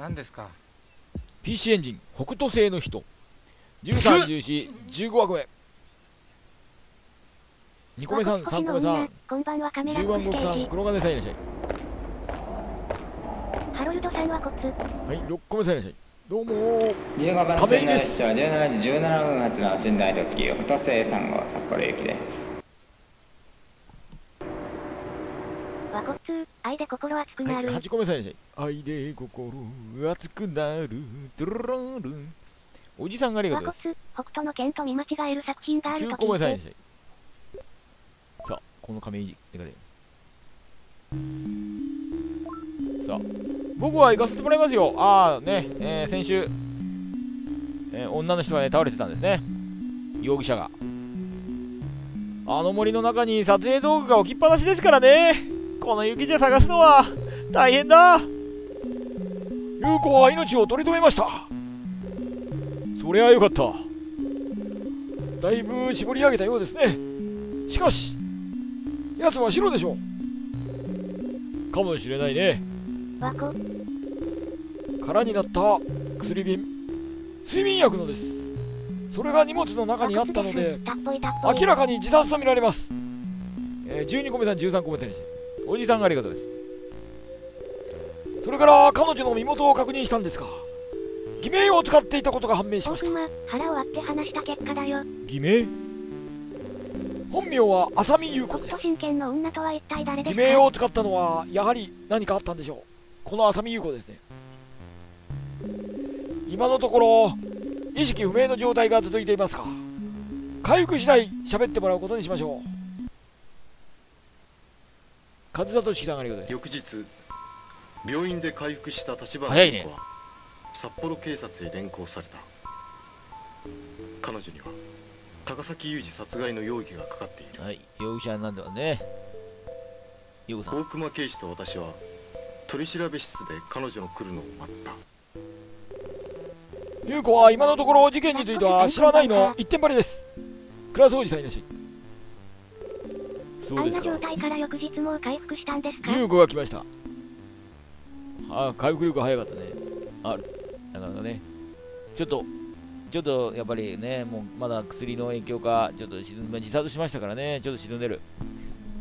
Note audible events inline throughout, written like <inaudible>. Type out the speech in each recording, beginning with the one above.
何ですか？PC エンジン北斗星の人。131415枠目2個目さん3個目さん。こんばんはカメラ10番国さん黒金さんいらっしゃい。ハロルドさんはコツはい6個目さんいらっしゃい。どうも15番線の列車は17時17分発の寝台特急北西3号札幌行きです和コツ愛で心熱くはいなる、8個目さんいらっしゃい愛で心熱くなる。トゥルルンルン。おじさんがありがとうです。ツ北斗の剣と見間違える作品がある9と聞いらってしゃいさあこの亀井でかでさあ僕は行かせてもらいますよ。ああね、えー先週、えー女の人がね倒れてたんですね。容疑者が。あの森の中に撮影道具が置きっぱなしですからねこの雪じゃ探すのは大変だ。優子は命を取り留めました。そりゃよかった。だいぶ絞り上げたようですね。しかし奴は白でしょう。かもしれないね。空になった薬瓶。睡眠薬のです。それが荷物の中にあったので明らかに自殺とみられます、えー12個目さん13個目さんにおじさんがありがとうです。それから彼女の身元を確認したんですが偽名を使っていたことが判明しました。腹を割って話した結果だよ。偽名？本名は浅見優子北です。斗神拳の女とは一体誰です偽か名を使ったのはやはり何かあったんでしょう。この浅見優子ですね。今のところ意識不明の状態が続いていますが回復次第喋ってもらうことにしましょう風里式さんありがとうござい翌日病院で回復した立花早いね。優子は札幌警察へ連行された。彼女には高崎裕二殺害の容疑がかかっている。ますはい容疑者なんだね。優子さん。大熊刑事と私は取り調べ室で彼女の来るのを待った。優子は今のところ事件については知らないの一点張りです。倉掃除さんいらっしゃい。そあうんな状態から翌日もう回復したんですか？優子が来ました。あ回復力早かったね。あなかなかね。ちょっとちょっとやっぱりねもうまだ薬の影響かちょっと自殺しましたからね。ちょっと沈んでる。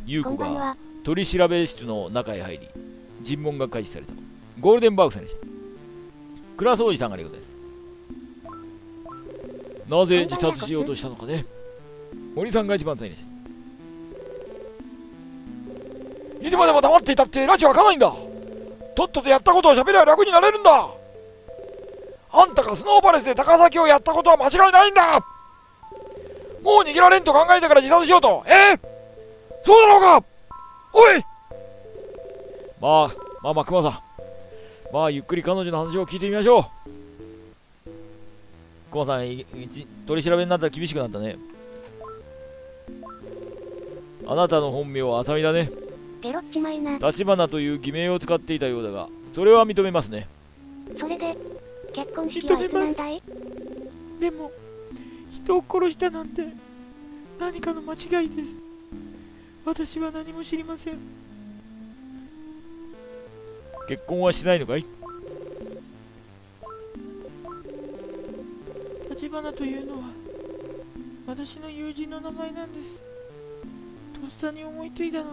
優子が取り調べ室の中へ入り尋問が開始された。ゴールデンバーグさんでした。倉掃除さんがありがとうです。なぜ自殺しようとしたのかね。森さんが一番さんいらっしゃいつまでも黙っていたって拉致は開かないんだ。とっととやったことを喋りゃ楽になれるんだ。あんたがスノーパレスで高崎をやったことは間違いないんだ。もう逃げられんと考えてから自殺しようと。え？ーそうだろうか？おい！まあまあまあ熊さん。まあゆっくり彼女の話を聞いてみましょう。熊さんいい取り調べになったら厳しくなったね。あなたの本名は浅見だね。ゲロっちまいな。立花という偽名を使っていたようだがそれは認めますね。それで結婚式はいつなんだい？でも人を殺したなんて何かの間違いです。私は何も知りません。結婚はしないのかい？立花というのは私の友人の名前なんです。とっさに思いついたのが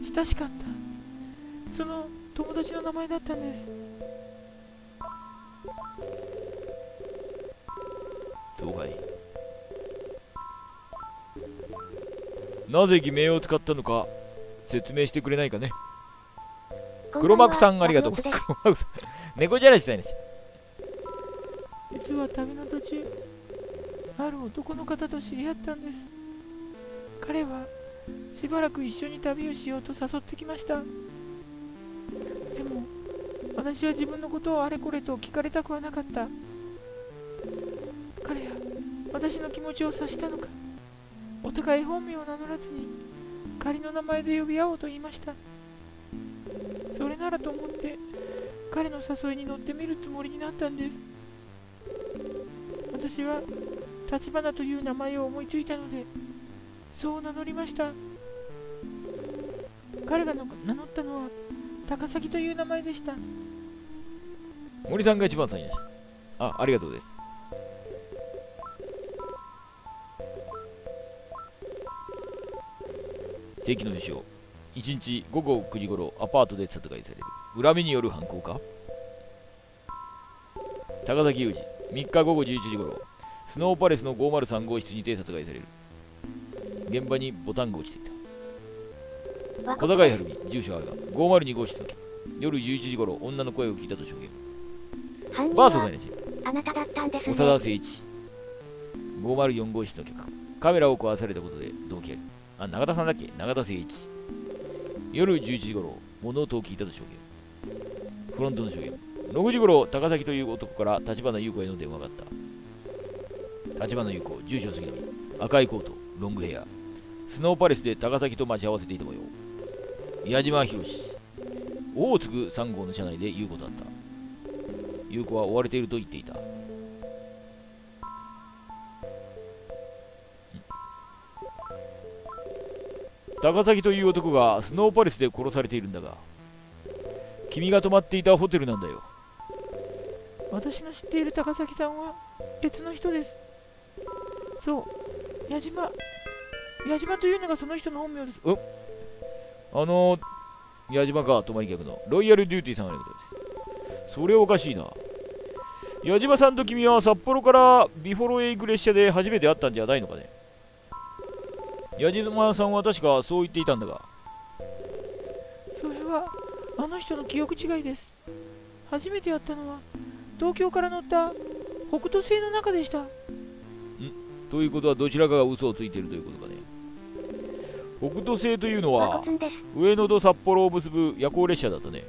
親しかった。その友達の名前だったんです。そうかい。なぜ偽名を使ったのか説明してくれないかね。黒幕さんありがとう。黒幕さん。猫じゃらしさんにし。実は旅の途中ある男の方と知り合ったんです。彼はしばらく一緒に旅をしようと誘ってきました。でも私は自分のことをあれこれと聞かれたくはなかった。彼は私の気持ちを察したのか。お互い本名を名乗らずに仮の名前で呼び合おうと言いました。それならと思って彼の誘いに乗ってみるつもりになったんです。私は立花という名前を思いついたのでそう名乗りました。彼が名乗ったのは高崎という名前でした。森さんが一番さんいらっしあありがとうです。正規の首相1日午後9時頃アパートで殺害される。恨みによる犯行か？高崎裕二。3日午後11時頃スノーパレスの503号室にて殺害される。現場にボタンが落ちていた。小高井晴美住所は502号室の件夜11時頃女の声を聞いたと証言。バーソーさんはいらっしゃいあなただったんです長田ね。誠一。504号室の客カメラを壊されたことで動機ある。あ永田さんだっけ？永田誠一。夜11時頃物音を聞いたと証言。フロントの証言。6時頃高崎という男から立花優子への電話があった。立花優子住所杉並赤いコートロングヘアスノーパレスで高崎と待ち合わせていた模様矢島博大津3号の車内で優子と会った。優子は追われていると言っていた。高崎という男がスノーパレスで殺されているんだが君が泊まっていたホテルなんだよ。私の知っている高崎さんは別の人です。そう矢島。矢島というのがその人の本名です。あの矢島か泊まり客の。ロイヤルデューティーさんがいることです。それおかしいな。矢島さんと君は札幌からビフォロへ行く列車で初めて会ったんじゃないのかね。矢島さんは確かそう言っていたんだが。それはあの人の記憶違いです。初めて会ったのは東京から乗った北斗星の中でした。ということはどちらかが嘘をついているということかね北斗星というのは。上野と札幌を結ぶ夜行列車だったね。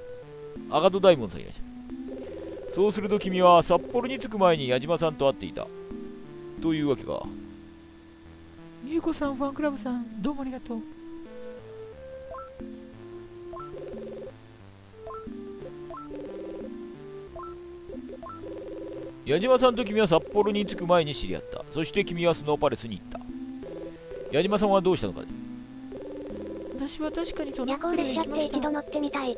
アガト大門さんいらっしゃる。そうすると君は札幌に着く前に矢島さんと会っていた。というわけか。優子さんファンクラブさんどうもありがとう。矢島さんと君は札幌に着く前に知り合った。そして君はスノーパレスに行った。矢島さんはどうしたのかね私は確かにそのホテルへ列車って行きました。一度乗ってみたい。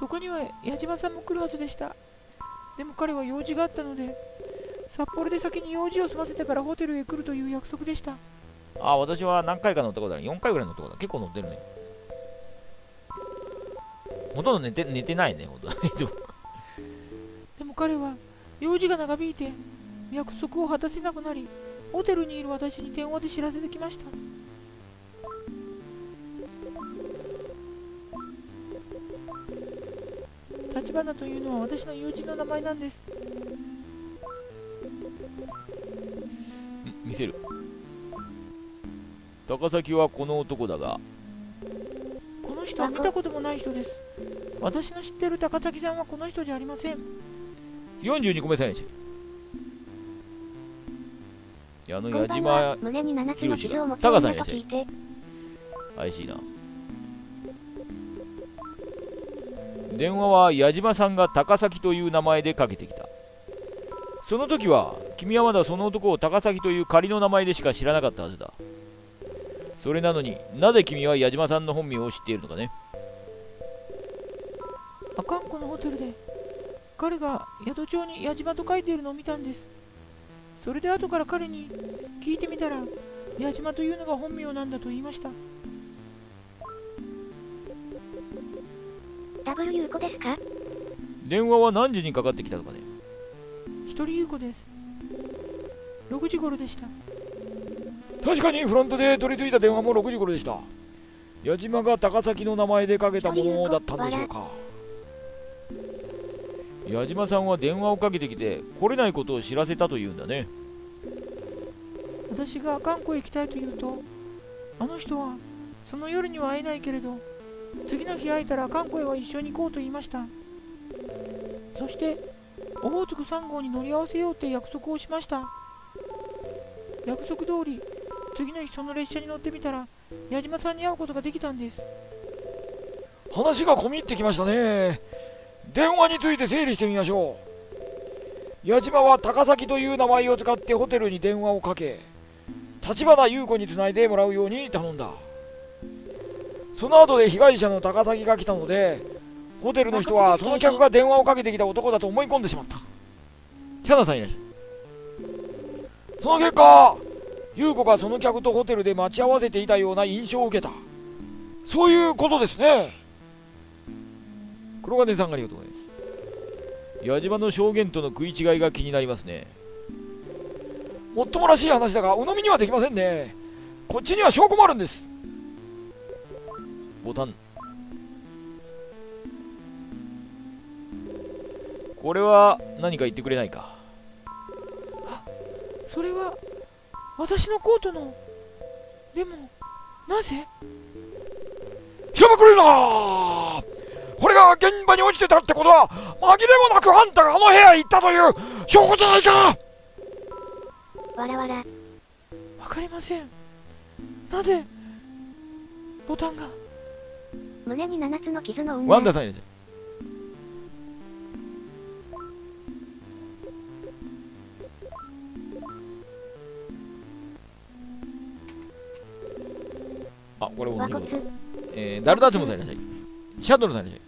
そこには矢島さんも来るはずでした。でも彼は用事があったので札幌で先に用事を済ませてからホテルへ来るという約束でした。あ私は何回か乗ったことある。4回ぐらい乗ったことある。結構乗ってるね。ほとんど寝て寝てないねほとんど。でも彼は用事が長引いて約束を果たせなくなりホテルにいる私に電話で知らせてきました立花というのは私の友人の名前なんです。ん見せる。高崎はこの男だが。この人は見たこともない人です。私の知ってる高崎さんはこの人じゃありません。42個目さんやしいやあの矢こんばんは。島胸に7つの傷を持つタカさん女いらっしゃい怪しいな電話は矢島さんが高崎という名前でかけてきた。その時は君はまだその男を高崎という仮の名前でしか知らなかったはずだ。それなのになぜ君は矢島さんの本名を知っているのかね。阿寒湖のホテルで彼が宿帳に矢島と書いているのを見たんです。それで後から彼に聞いてみたら矢島というのが本名なんだと言いました。ダブル優子ですか？電話は何時にかかってきたのかね。一人優子です。6時頃でした。確かにフロントで取り付いた電話も6時頃でした。矢島が高崎の名前でかけたものだったんでしょうか。矢島さんは電話をかけてきて来れないことを知らせたというんだね。私が阿寒湖へ行きたいと言うとあの人はその夜には会えないけれど次の日会えたら阿寒湖へは一緒に行こうと言いました。そしてオホーツク3号に乗り合わせようって約束をしました。約束通り次の日その列車に乗ってみたら矢島さんに会うことができたんです。話が込み入ってきましたね。電話について整理してみましょう。矢島は高崎という名前を使ってホテルに電話をかけ立花優子につないでもらうように頼んだ。その後で被害者の高崎が来たのでホテルの人はその客が電話をかけてきた男だと思い込んでしまった。シャナさんいらっしゃい。その結果優子がその客とホテルで待ち合わせていたような印象を受けた。そういうことですね。黒金さんありがとうございます。矢島の証言との食い違いが気になりますね。もっともらしい話だが鵜呑みにはできませんね。こっちには証拠もあるんですボタン。これは何か言ってくれないか？それは私のコートのでもなぜ？調べくれるな！これが現場に落ちてたってことは紛れもなくあんたがあの部屋へ行ったという証拠じゃないか！わらわら。わかりません。なぜボタンが？胸に7つの傷の女。ワンダさんいらっしゃいあ、これ和骨同じことだ。えー、ダルダツモさんいらっしゃい。シャドルさんいらっしゃ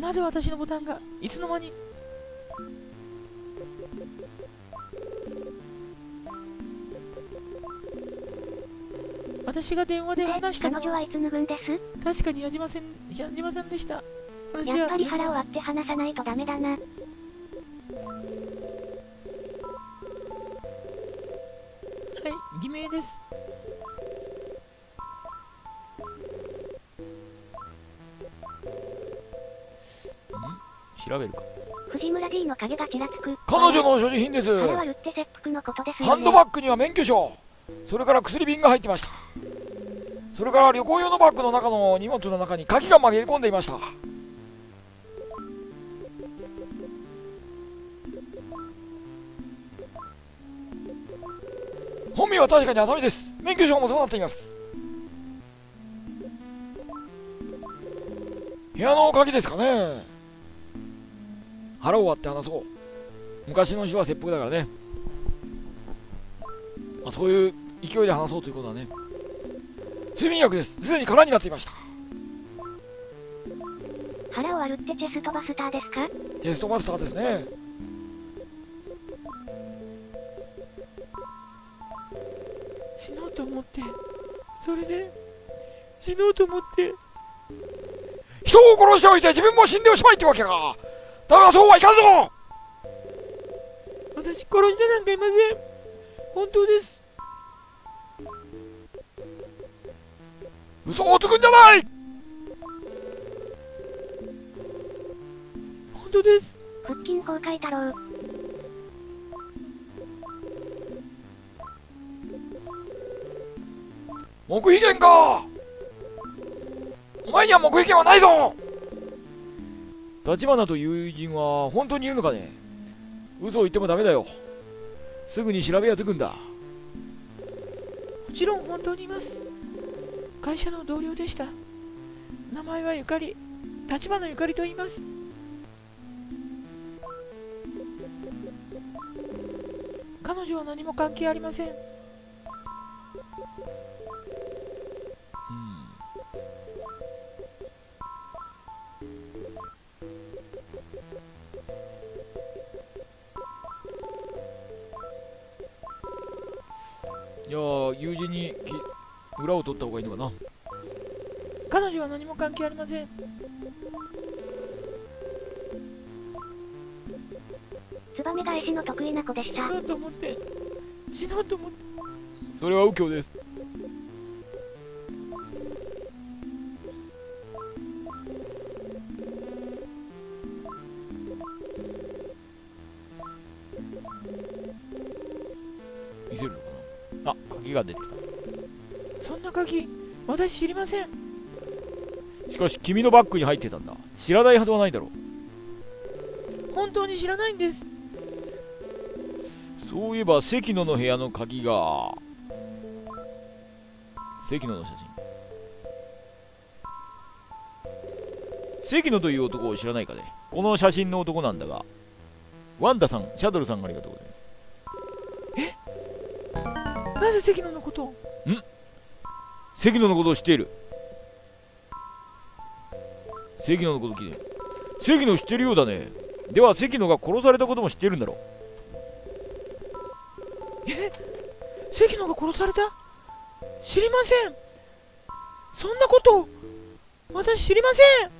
い。なぜ私のボタンがいつの間に私が電話で話したのは彼女はいつ脱ぐんです？確かに矢島せん矢島さんでした私はやっぱり腹を割って話さないとダメだな。はい偽名です調べるか。藤村 D の影がちらつく。彼女の所持品です。腹割るって切腹のことですよね。ハンドバッグには免許証、それから薬瓶が入ってました。それから旅行用のバッグの中の荷物の中に鍵が紛れ込んでいました。本名は確かに浅見です。免許証もそうなっています。部屋の鍵ですかね腹を割って話そう。昔の人は切腹だからね。まあ、そういう勢いで話そうということはね。睡眠薬です。すでに空になっていました。腹を割るってチェストバスターですか？テストマスターですね。死のうと思ってそれで死のうと思って人を殺しておいて自分も死んでおしまいってわけか。だがそうはいかんぞ私殺してなんかいません本当です。嘘をつくんじゃない！本当です。腹筋崩壊太郎。黙秘権か！お前には黙秘権はないぞ！立花という友人は本当にいるのかね？嘘を言ってもダメだよすぐに調べやつくんだ。もちろん本当にいます。会社の同僚でした。名前はゆかり立花ゆかりと言います。彼女は何も関係ありません。いやー友人にき裏を取った方がいいのかな？彼女は何も関係ありません。ツバメ返しの得意な子でした。死のうと思って死のうと思って。それは右京ですが出てきそんな鍵私知りません。たしかし君のバッグに入ってたんだ。知らないはずはないだろう。本当に知らないんです。そういえば関野の部屋の鍵が。関野の写真。関野という男を知らないかね。この写真の男なんだが。ワンダさんシャドルさんありがとうございますなぜ関野のことを関野のことを知っている関野のこと聞いて関野知ってるようだねでは関野が殺されたことも知っているんだろえ関野が殺された知りませんそんなこと私知りません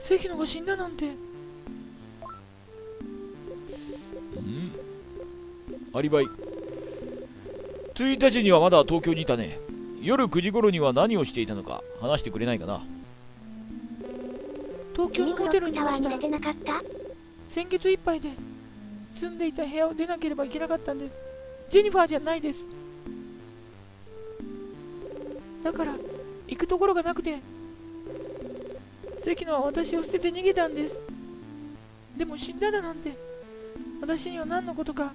関野が死んだなんてアリバイ。1日にはまだ東京にいたね。夜9時頃には何をしていたのか話してくれないかな。東京のホテルにいました。出てなかった？先月いっぱいで住んでいた部屋を出なければいけなかったんです。ジェニファーじゃないです。だから行くところがなくて関野は私を捨てて逃げたんです。でも死んだだなんて私には何のことか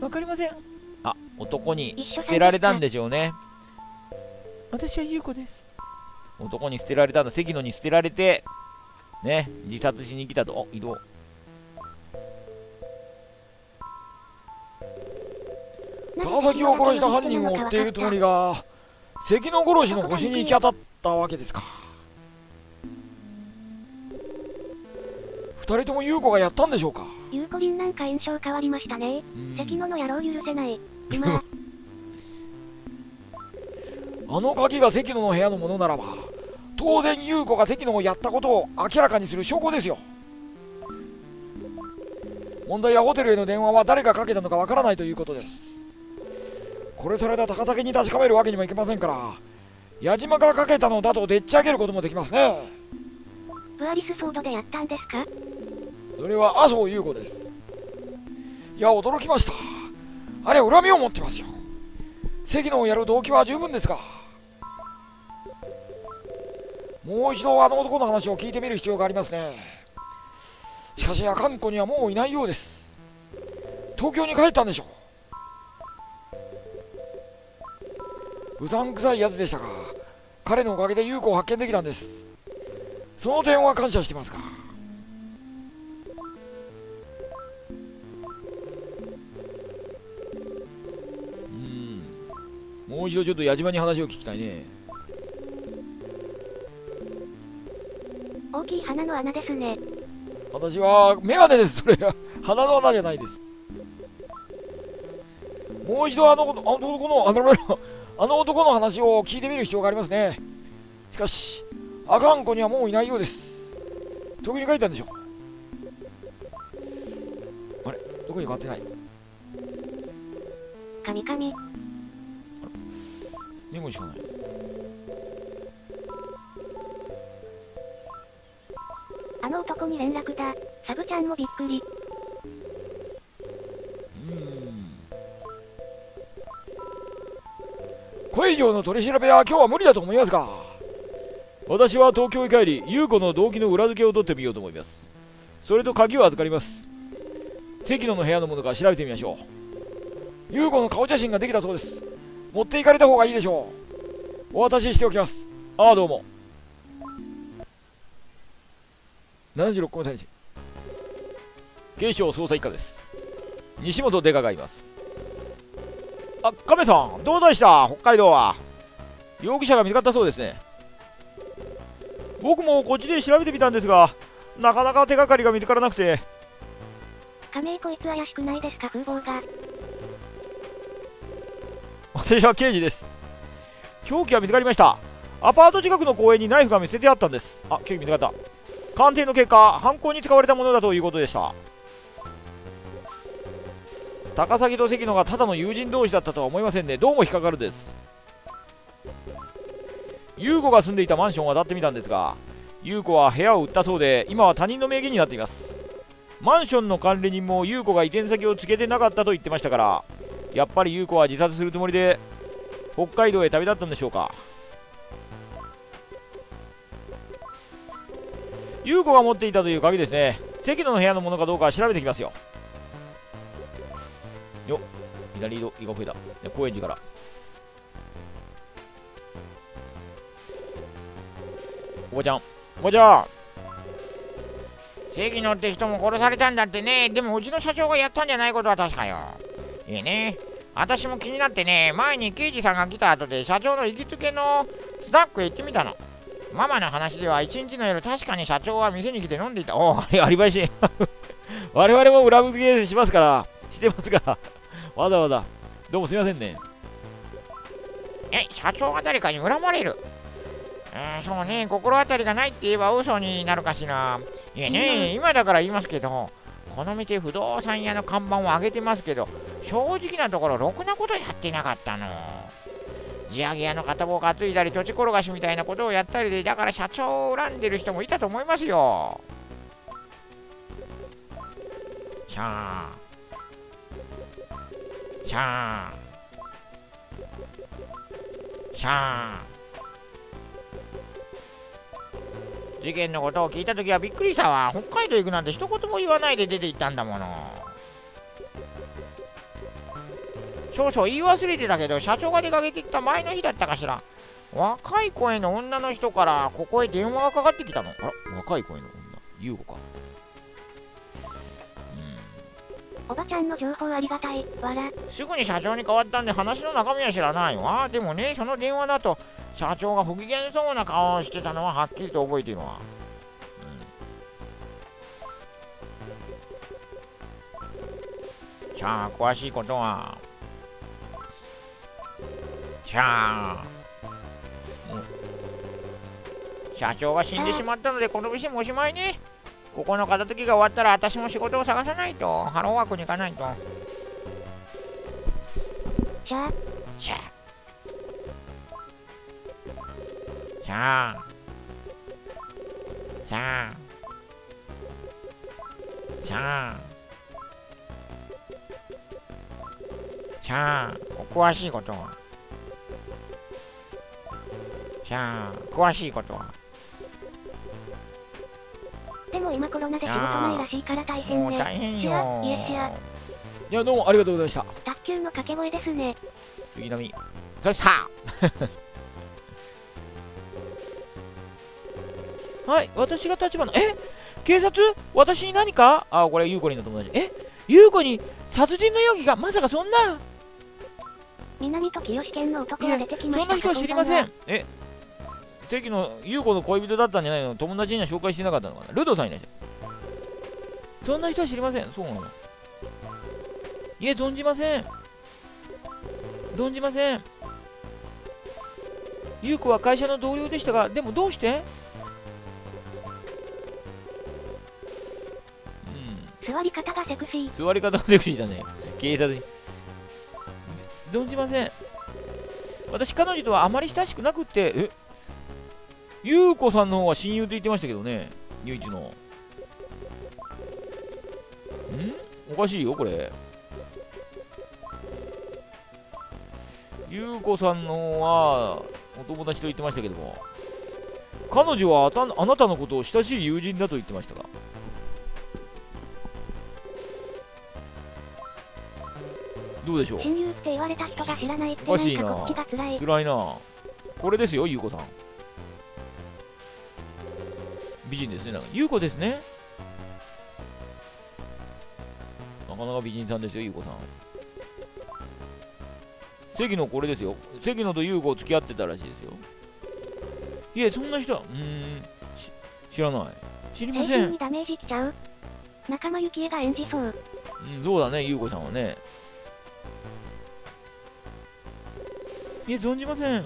分かりません。あ男に捨てられたんでしょうね。私は優子です。男に捨てられたんだ。関野に捨てられてね自殺しに来たと。お移動。高崎を殺した犯人を追っているつもりが関野殺しの星に行き当たったわけですか人とも優子がやったんでしょうか？ゆうこりんなんか印象変わりましたね。うん。関野の野郎許せない。今、<laughs> あの鍵が関野の部屋のものならば当然優子が関野をやったことを明らかにする証拠ですよ。問題はホテルへの電話は誰がかけたのかわからないということです。殺された高崎に確かめるわけにもいきませんから矢島がかけたのだとでっち上げることもできますね。ブアリスソードでやったんですか？それは麻生優子です。いや驚きました。あれ恨みを持ってますよ。関野をやる動機は十分ですが。もう一度あの男の話を聞いてみる必要がありますね。しかし阿寒湖にはもういないようです。東京に帰ったんでしょう。うさんくさいやつでしたが彼のおかげで優子を発見できたんです。その点は感謝してますが。もう一度ちょっと矢島に話を聞きたいね。大きい鼻の穴ですね。私はメガネですそれは。鼻の穴じゃないです。もう一度あのあの男のあのあの男の話を聞いてみる必要がありますね。しかしアカンコにはもういないようです。特に書いたんでしょあれ？どこに変わってない？カミカミ。2文しかない。あの男に連絡だ。サブちゃんもびっくり。うーん。これ以上の取り調べは今日は無理だと思いますが私は東京へ帰り優子の動機の裏付けを取ってみようと思います。それと鍵を預かります。関野の部屋のものか調べてみましょう。優子の顔写真ができたそうです持って行かれた方がいいでしょう。お渡ししておきます。ああどうも。76個目大臣。警視庁捜査一課です。西本デカがいます。あ亀さんどうでした？北海道は。容疑者が見つかったそうですね。僕もこっちで調べてみたんですがなかなか手がかりが見つからなくて。亀井こいつ怪しくないですか？風貌が。私は刑事です。凶器は見つかりました。アパート近くの公園にナイフが見せてあったんです。あ凶器見つかった。鑑定の結果犯行に使われたものだということでした。高崎と関野がただの友人同士だったとは思いませんね。どうも引っかかるです。優子が住んでいたマンションを当たってみたんですが優子は部屋を売ったそうで今は他人の名義になっています。マンションの管理人も優子が移転先を告げてなかったと言ってましたからやっぱり優子は自殺するつもりで北海道へ旅立ったんでしょうか。優子が持っていたという鍵ですね。関野の部屋のものかどうか調べてきますよ。よっ左移動胃が増えた高円寺から。おばちゃん。おばちゃん。関野って人も殺されたんだってね。でもうちの社長がやったんじゃないことは確かよ。いいね。私も気になってね前に刑事さんが来た後で社長の行きつけのスナックへ行ってみたの。ママの話では一日の夜確かに社長は店に来て飲んでいた。おおあれアリバイシーン我々も裏向きでしますからしてますから。わざわざ。どうもすみませんね。え社長が誰かに恨まれる？うんそうね。心当たりがないって言えば嘘になるかしら。いえね。今だから言いますけどこの店不動産屋の看板を上げてますけど正直なところろくなことやってなかったの。地上げ屋の片棒担いだり土地転がしみたいなことをやったりでだから社長を恨んでる人もいたと思いますよ。しゃあ。しゃあ。しゃあ。事件のことを聞いた時はびっくりしたわ。北海道行くなんて一言も言わないで出て行ったんだもの。そうそう言い忘れてたけど社長が出かけてきた前の日だったかしら。若い声の女の人からここへ電話がかかってきたの。あら若い声の女？優子か。おばちゃんの情報ありがたい。わら。すぐに社長に変わったんで話の中身は知らないわ。でもねその電話だと社長が不機嫌そうな顔をしてたのははっきりと覚えているわ、うん、さあ詳しいことは。さあ、うん、社長が死んでしまったのでこの店もおしまいね。ここの片付けが終わったら私も仕事を探さないと。ハローワークに行かないと。しゃあ。しゃさあさあさあさあお詳しいことはさあ詳しいことはでも今コロナで仕事ないらしいから大変もう。大変よしゃ、いえしゃ。いやどうもありがとうございました卓球の掛け声ですね。杉並それさあはい私が立花。え？警察？私に何か？あこれ優子にの友達。え？優子に殺人の容疑がまさかそんな？南と清県の男が出てきました。そんな人は知りませかんえ？関の優子の恋人だったんじゃないの？友達には紹介してなかったのかな？ルドさんいないじゃん。そんな人は知りません。そうなの。いえ存じません。存じません。優子は会社の同僚でしたがでもどうして？座り方がセクシー。座り方がセクシーだね。警察に。存じません。私、彼女とはあまり親しくなくって、え？ゆうこさんの方は親友と言ってましたけどね、唯一の。ん？おかしいよ、これ。ゆうこさんの方はお友達と言ってましたけども、彼女はあたあなたのことを親しい友人だと言ってましたが。どうでしょう？親友って言われた人が知らないっておかしいなこっちが辛い。辛いなこれですよ、ゆうこさん。美人ですね、なんか。ゆうこですね。なかなか美人さんですよ、ゆうこさん。関野これですよ。関野とゆうこ付き合ってたらしいですよ。いえ、そんな人は、うーん、し知らない。知りませんに。ダメージきちゃう？仲間由紀恵が演じそう。うん、そうだね、ゆうこさんはね。え、存じません。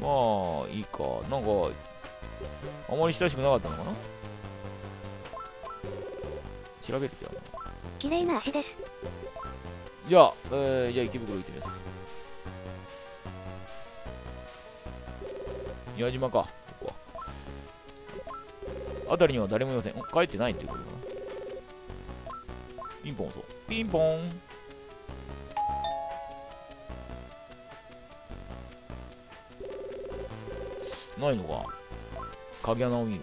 まあ、いいか。なんか、あまり親しくなかったのかな？調べるじゃん。綺麗な足です。じゃあ、えー、じゃあ池袋行ってみます。宮島か、ここは。辺りには誰もいません。ん帰ってないっていうことかな。ピンポンそう。ピンポン。ないのか。鍵穴を見る。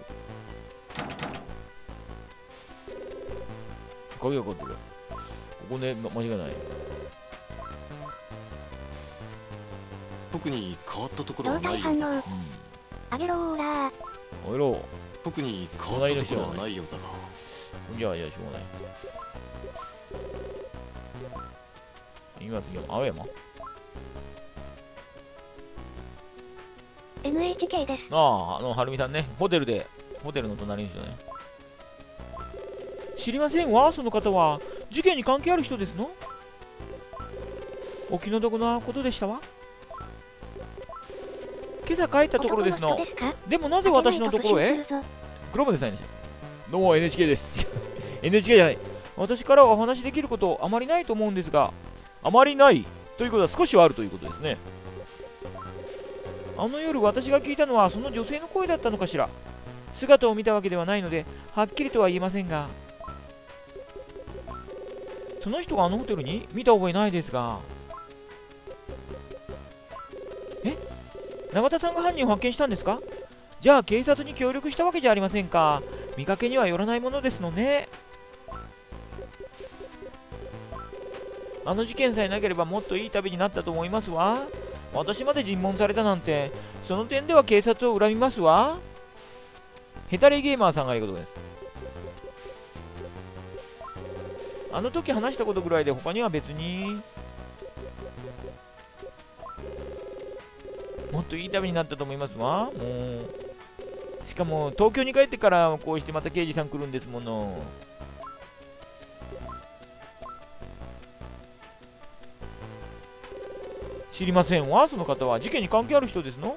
鍵がかかってる。ここね、ま、間違いない。特に変わったところ胴はないようだあげろーらー。ん。おいろ。特に変わったところはないようだなじゃあじゃあしょうがない今次は青山？NHK です。あああのはるみさんね。ホテルでホテルの隣の人ね。知りませんわその方は。事件に関係ある人ですの？お気の毒なことでしたわ。今朝帰ったところですの。でもなぜ私のところへ？当てないと不審するぞ。グローブデザインでどうも NHK です。<laughs> NHK じゃない。私からはお話しできることあまりないと思うんですがあまりないということは少しはあるということですねあの夜私が聞いたのはその女性の声だったのかしら？姿を見たわけではないのではっきりとは言えませんが。その人があのホテルに？見た覚えないですが。え？永田さんが犯人を発見したんですか？じゃあ警察に協力したわけじゃありませんか。見かけにはよらないものですのね。あの事件さえなければもっといい旅になったと思いますわ。私まで尋問されたなんてその点では警察を恨みますわ。ヘタレゲーマーさんがいることです。あの時話したことぐらいで他には別に。もっといい旅になったと思いますわ。もう。しかも東京に帰ってからこうしてまた刑事さん来るんですもの。知りません。わその方は事件に関係ある人ですの？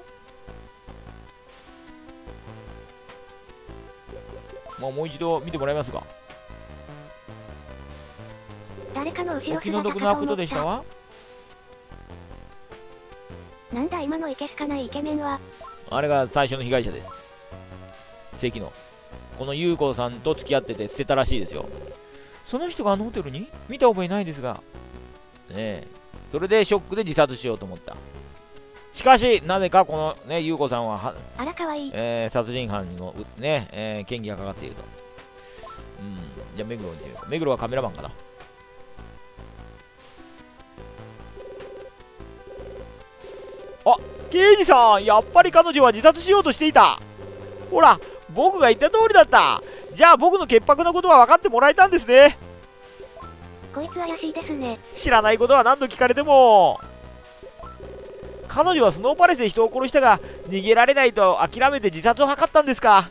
まあもう一度見てもらいますが誰か。の後ろお気の姿毒なこと。でしたわ。なんだ今のいけすかないイケメンは。あれが最初の被害者です。関のこの優子さんと付き合ってて捨てたらしいですよ。ねその人があのホテルに？見た覚えないですが。えそれでショックで自殺しようと思ったしかしなぜかこのね優子さんははあらかわいい。えー殺人犯のうね、えー嫌疑がかかっていると。うん、じゃあ目黒にてみようか。目黒はカメラマンかな。あ刑事さんやっぱり彼女は自殺しようとしていたほら僕が言った通りだったじゃあ僕の潔白なことは分かってもらえたんですねこいつ怪しいですね。知らないことは何度聞かれても。彼女はスノーパレスで人を殺したが逃げられないと諦めて自殺を図ったんですか。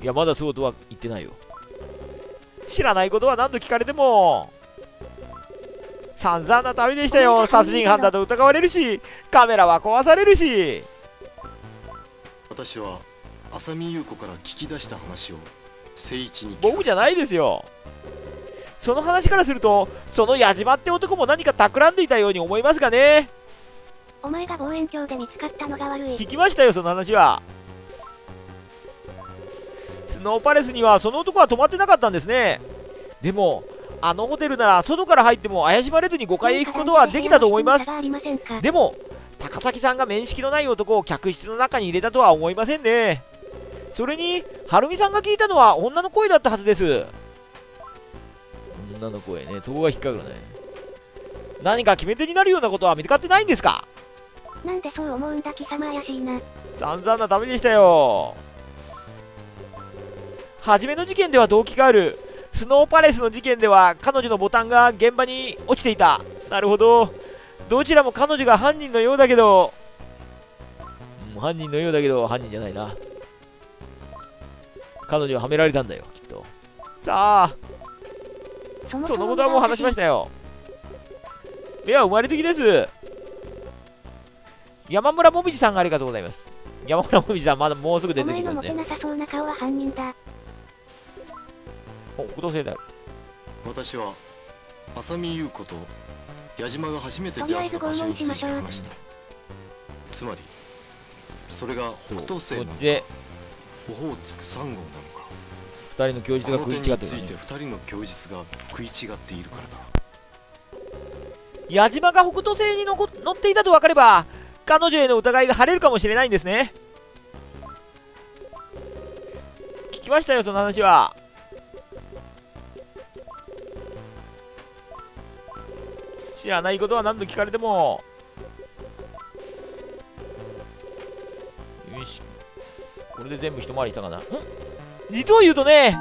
いやまだそうとは言ってないよ。知らないことは何度聞かれても。散々な旅でしたよ。殺人犯だと疑われるしカメラは壊されるし。私は浅見優子から聞き出した話を誠一に聞か僕じゃないですよその話からするとその矢島って男も何か企んでいたように思いますがね。お前が望遠鏡で見つかったのが悪い。聞きましたよその話は。スノーパレスにはその男は泊まってなかったんですね。でもあのホテルなら外から入っても怪しまれずに5階へ行くことはできたと思います。でも高崎さんが面識のない男を客室の中に入れたとは思いませんね。それに晴美さんが聞いたのは女の声だったはずです女の声ね。そこが引っかかるね。何か決め手になるようなことは見つかってないんですか？なんでそう思うんだ貴様怪しいな。散々な旅でしたよ。初めの事件では動機がある。スノーパレスの事件では彼女のボタンが現場に落ちていた。なるほど。どちらも彼女が犯人のようだけど、うん犯人のようだけど犯人じゃないな。彼女ははめられたんだよきっと。さあそもそのことはもう話しましたよ。目は生まれ的です。山村もみじさんがありがとうございます。山村もみじさんまだもうすぐ出お前のモテてきますねなさそうな顔は犯人だ。お不動性である私は浅見優子と矢島が初めて出会った場所について話した。つまりそれが北東星なのかこっちで。オホーツク3号なのか二人の供述が食い違ってる点についてね。2人の供述が食い違っているからだ。矢島が北斗星にのこ乗っていたと分かれば彼女への疑いが晴れるかもしれないんですね。聞きましたよその話は。知らないことは何度聞かれても。よしここれで全部一回りしたかな。ん実を言うとね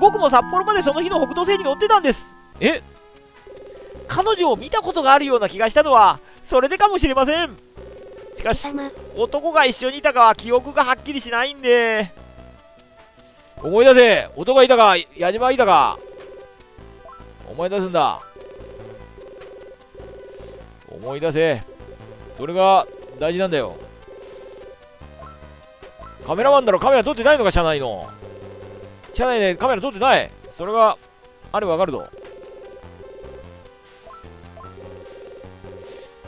僕も札幌までその日の北東線に乗ってたんです。え？彼女を見たことがあるような気がしたのはそれでかもしれません。しかし様、男が一緒にいたかは記憶がはっきりしないんで。思い出せ。男がいたか矢島がいたか。思い出すんだ。思い出せ。それが大事なんだよ。カメラマンだろ。カメラ撮ってないのか車内の車内でカメラ撮ってないそれがあればわかるぞ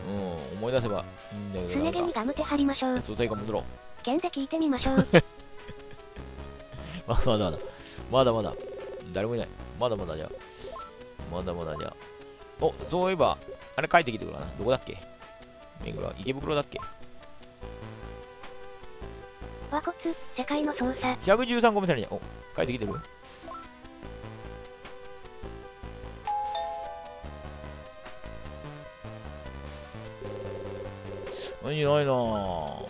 うん思い出せばいいんだけどなんかにガムテ貼りましょう。捜査員が戻ろう剣で聞いてみましょう。ま <laughs> だまだまだ。まだ。誰もいない。まだまだじゃあ。まだまだじゃあ。お、そういえば、あれ帰ってきてくるかな。どこだっけ？目黒、池袋だっけ？和骨、世界の操作。?113 個目さらに。お、帰ってきてる？何ないなぁ。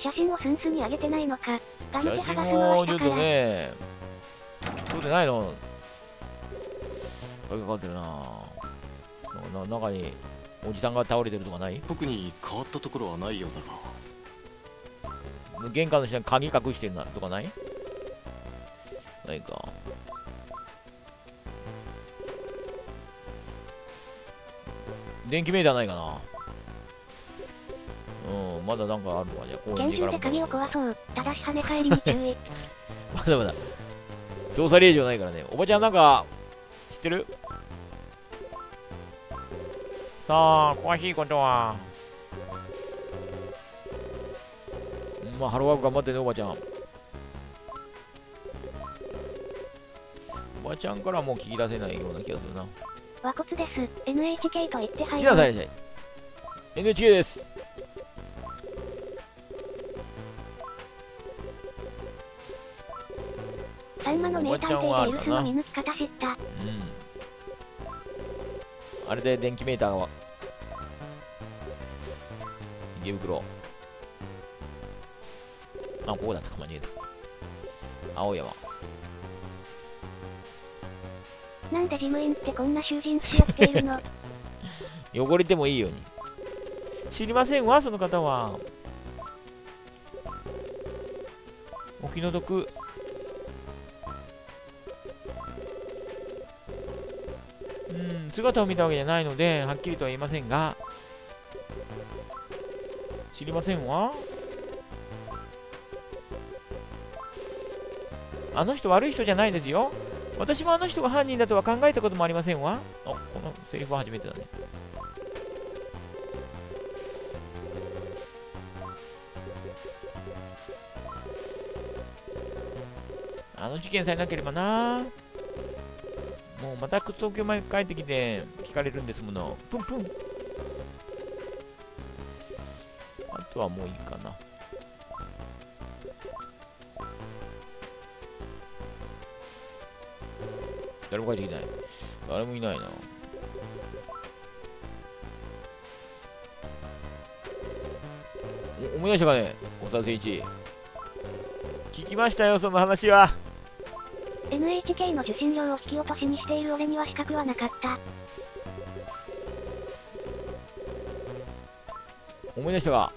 写真をスンスに上げてないのか。ガム写真テ剥がすのをちょっと。ね、撮ってないの？あれかかってるななな中におじさんが倒れてるとかない？特に変わったところはないようだが玄関の下に鍵隠してるなとかない？ないか。電気メーターないかなうん、まだなんかあるのかじゃあ、こう研修で鍵を壊そう。ただし跳ね返りに注意。<laughs> まだまだ。捜査令状ないからね。おばちゃんなんか、知ってる？さあ、詳しいことは。まあ、ハローワーク頑張ってね、おばちゃん。おばちゃんからはもう聞き出せないような気がするな。和骨です。NHK と言って入来なさい。NHK です。さんまの名探偵での見抜き方知った。うん。あれで電気メーターが。池袋。あ、ここだったか、間違えた。青山。なんで事務員ってこんな囚人付きを着ているの？<laughs> 汚れてもいいように。知りませんわ、その方は。お気の毒。うん、姿を見たわけじゃないので、はっきりとは言いませんが、知りませんわ。あの人悪い人じゃないですよ。私もあの人が犯人だとは考えたこともありませんわ。あ、このセリフは初めてだね。あの事件さえなければな。もうまた東京まで帰ってきて聞かれるんですもの。プンプン。あとはもういいかな。誰も帰ってきてない。誰もいないな。お思い出したかね、小田誠一。聞きましたよ、その話は。NHK の受信料を引き落としにしている俺には資格はなかった。思い出したか？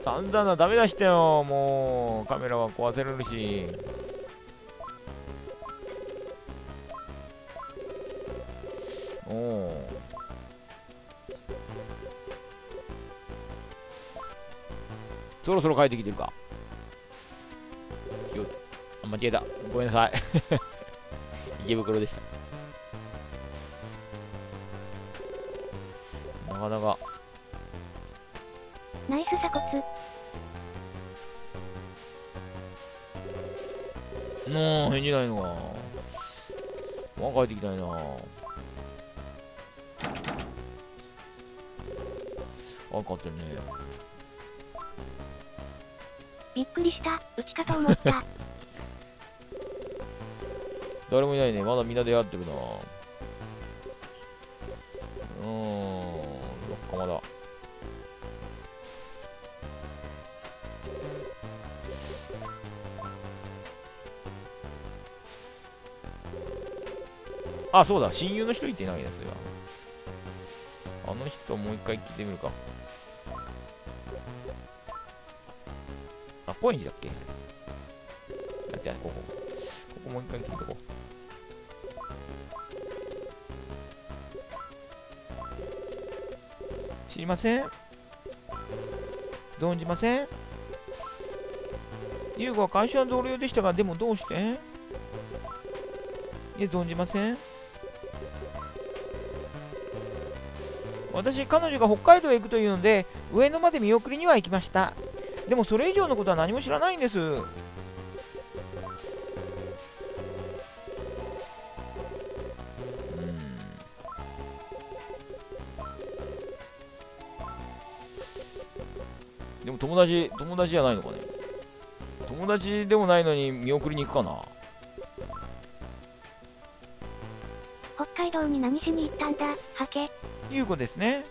散々なダメ出したよ、もう。カメラは壊せるし。そろそろ帰ってきてるか。よあ、間違えた。ごめんなさい。<laughs> 池袋でした。なかなか。ナイス鎖骨。もう返事ないのか。もう帰ってきたいな。あ、帰ってるね。びっくりした。うちかと思った。<laughs> 誰もいないね。まだみんな出会ってるな。うーん。どっかまだ。あ、そうだ。親友の人いてないやつよ。あの人もう一回聞いてみるか。あ、高円寺だっけ？あ、じゃあ、ここ。ここもう一回聞いてこう。知りません？存じません？優子は会社の同僚でしたが、でもどうして？いえ、存じません私、彼女が北海道へ行くというので、上野まで見送りには行きました。でもそれ以上のことは何も知らないんです。でも友達、友達じゃないのかね。友達でもないのに見送りに行くかな。北海道に何しに行ったんだ、ハケ。ゆうこですね。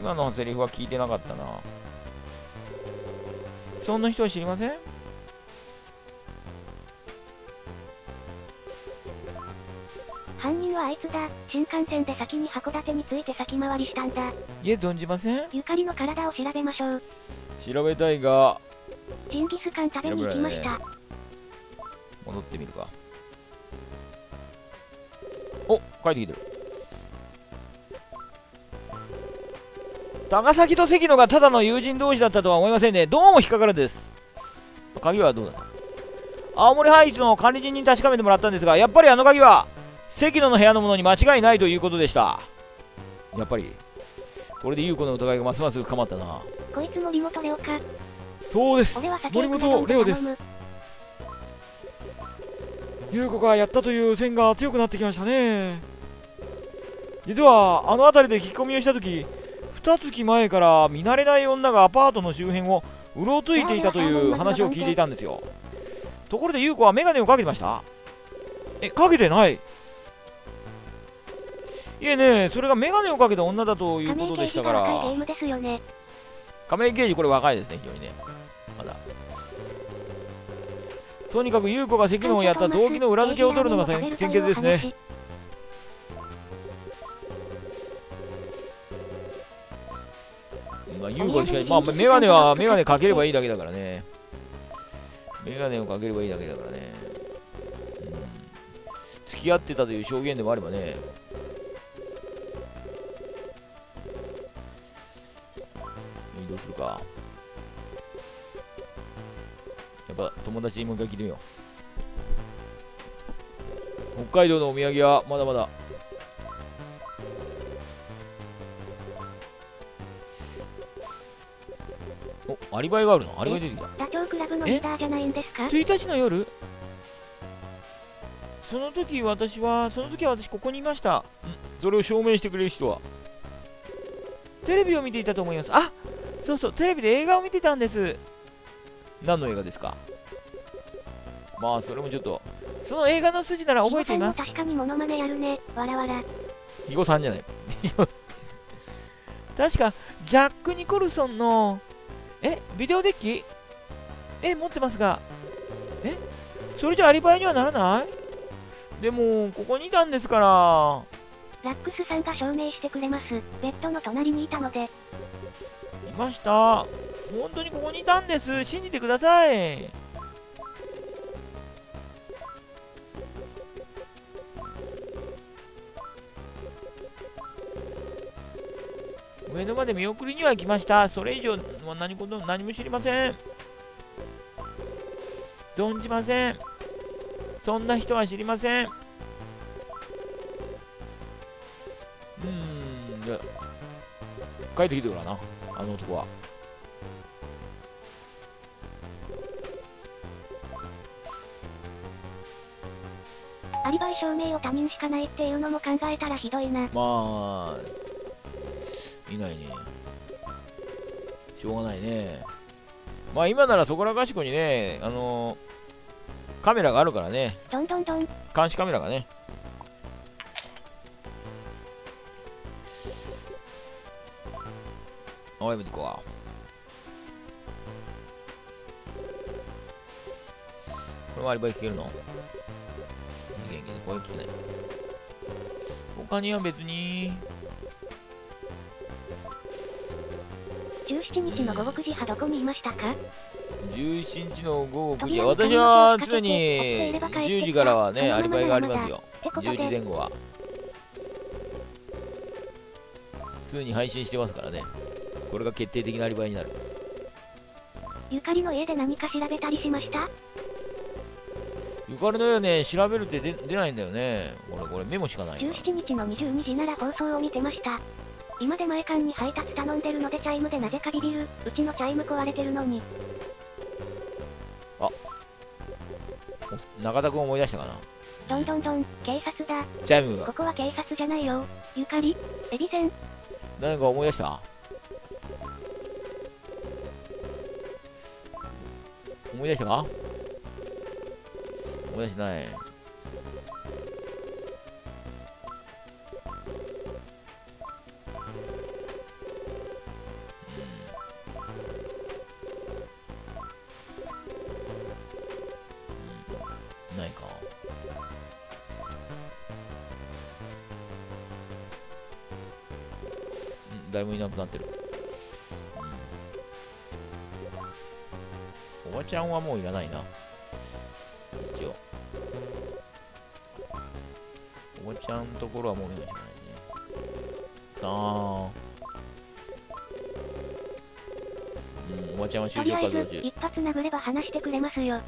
今のセリフは聞いてなかったな。そんな人は知りません？犯人はあいつだ。新幹線で先に函館について先回りしたんだ。いえ、存じません？ゆかりの体を調べましょう。調べたいが、ジンギスカン食べに行きました。戻ってみるか。お帰ってきてる。高崎と関野がただの友人同士だったとは思いませんね。どうも引っかかるんです。鍵はどうだ？青森ハイツの管理人に確かめてもらったんですが、やっぱりあの鍵は関野の部屋のものに間違いないということでした。やっぱり、これで優子の疑いがますます深まったな。こいつ森本レオか。そうです俺は。酒森本レオです。優子がやったという線が強くなってきましたね実はあの辺りで聞き込みをした時二月前から見慣れない女がアパートの周辺をうろついていたという話を聞いていたんですよ。ところで優子はメガネをかけてました。えかけてない？いえねそれがメガネをかけた女だということでしたから。ームですよね。仮面刑事これ若いですね非常にね。まだ。とにかく優子が関野をやった動機の裏付けを取るのが先先決ですね。まあ、優子にしか、まあ、メガネはメガネかければいいだけだからね。メガネをかければいいだけだからね。うん、付き合ってたという証言でもあればね。どうするか。やっぱ友達にもう一回聞いてみよう。北海道のお土産はまだまだおアリバイがあるの？アリバイ出てきた。ダチョウ倶楽部のリーダーじゃないんですか？1日の夜？その時私はその時は私ここにいました。それを証明してくれる人は。テレビを見ていたと思います。あそうそう。テレビで映画を見てたんです。何の映画ですか？まあそれもちょっとその映画の筋なら覚えています。確かにモノマネやるね。わらわら。肥後さんじゃない。確かジャック・ニコルソンのえビデオデッキ？え持ってますが。えそれじゃアリバイにはならない？でもここにいたんですから。ラックスさんが証明してくれます。ベッドの隣にいたので。いました。本当にここにいたんです。信じてください上野まで見送りには来ました。それ以上は何こと何も知りません。存じません。そんな人は知りません。うーん。じゃあ帰ってきてからな。あの男は。アリバイ証明を他人しかないっていうのも考えたらひどいな。まあいないね。しょうがないね。まあ今ならそこらかしこにねあのカメラがあるからね。どんどんどん。監視カメラがね。あやめてこれもアリバイ聞けるの？元気でこれ聞けない他には別に17日の午後9時はどこにいましたか？17日の午後9時。私は常に10時からはねアリバイがありますよ。ってこと10時前で、後は。常に配信してますからね。これが決定的なアリバイになる。ゆかりの家で何か調べたりしました？ゆかりのよね調べるって出出ないんだよね。これこれメモしかないから ?17 日の22時なら放送を見てました。今出前館に配達頼んでるのでチャイムでなぜかビビる。うちのチャイム壊れてるのに。お中田君思い出したかな？どんどんどん、警察だ。チャイムがここは警察じゃないよ。ゆかり？エビゼン。何か思い出した？思い出したか？思い出してない。誰もいなくなってる。うん、おばちゃんはもういらないな。一応。おばちゃんのところはもういないしかないね。あー。うん、おばちゃんは就とりあえず職活動中。一発殴れば話してくれますよ。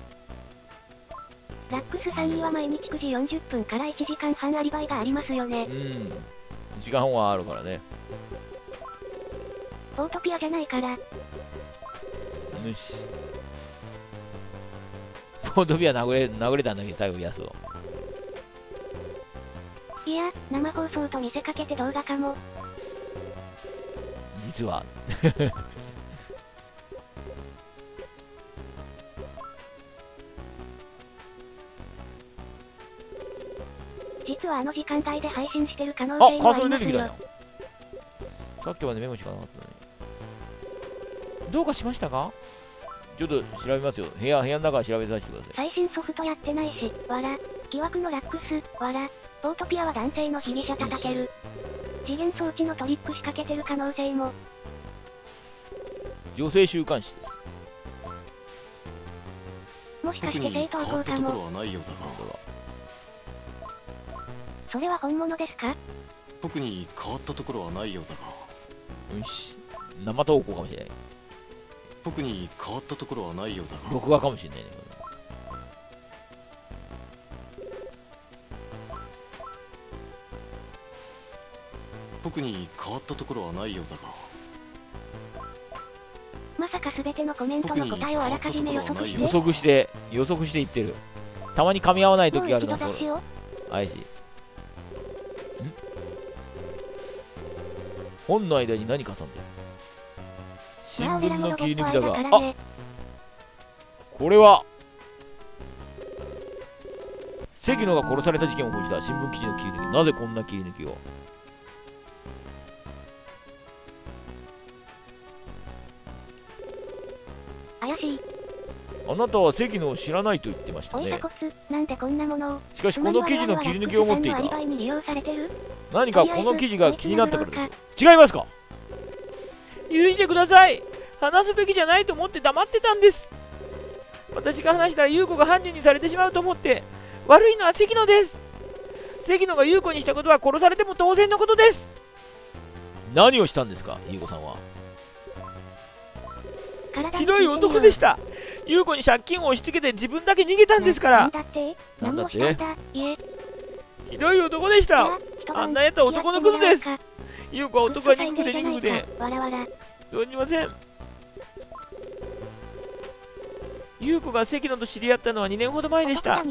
ラックスさんには毎日9時40分から1時間半アリバイがありますよねう。ん。時間はあるからね。ポートピアじゃないから。よし。ポートビア殴れ、殴れたんだけど、最後安を。いや、生放送と見せかけて動画かも。実は。<laughs> 実はあの時間帯で配信してる可能あ、性もありますよル出てきたよ。。さっきまでメモしかなかったのに。どうかしましたか？ちょっと調べますよ。部屋、部屋の中調べさせてください。最新ソフトやってないし、わら。疑惑のラックス、わら。ポートピアは男性の被疑者叩ける。次元装置のトリック仕掛けてる可能性も。女性週刊誌です。もしかして正当校かも。はないようだ本当がだ。それは本物ですか？特に変わったところはないようだがよし。生投稿かもしれない。特に変わったところはないようだが録画かもしれないね。特に変わったところはないようだがまさか全てのコメントの答えをあらかじめ予測し予て、測して、予測していってる。たまに噛み合わない時あるな、それ。あいし。ん？本の間に何か挟んでる？新聞の切り抜きだが、あ。これは。関野が殺された事件を報じた新聞記事の切り抜き。なぜこんな切り抜きを？怪しい。あなたは関野を知らないと言ってましたね。置いたコツ、なんでこんなものを。しかしこの記事の切り抜きを持っていた。何かこの記事が気になったからです違いますか？許してください。話すべきじゃないと思って黙ってたんです。私が話したら優子が犯人にされてしまうと思って悪いのは関野です。関野が優子にしたことは殺されても当然のことです。何をしたんですか優子さんは。体ひどい男でした。優子に借金を押し付けて自分だけ逃げたんですから。なんだって？なんだって何をしたんだいえ。ひどい男でした。あんな奴は男のクズです。優子は男が憎くて憎くて。どうにません。優子が関野と知り合ったのは2年ほど前でした。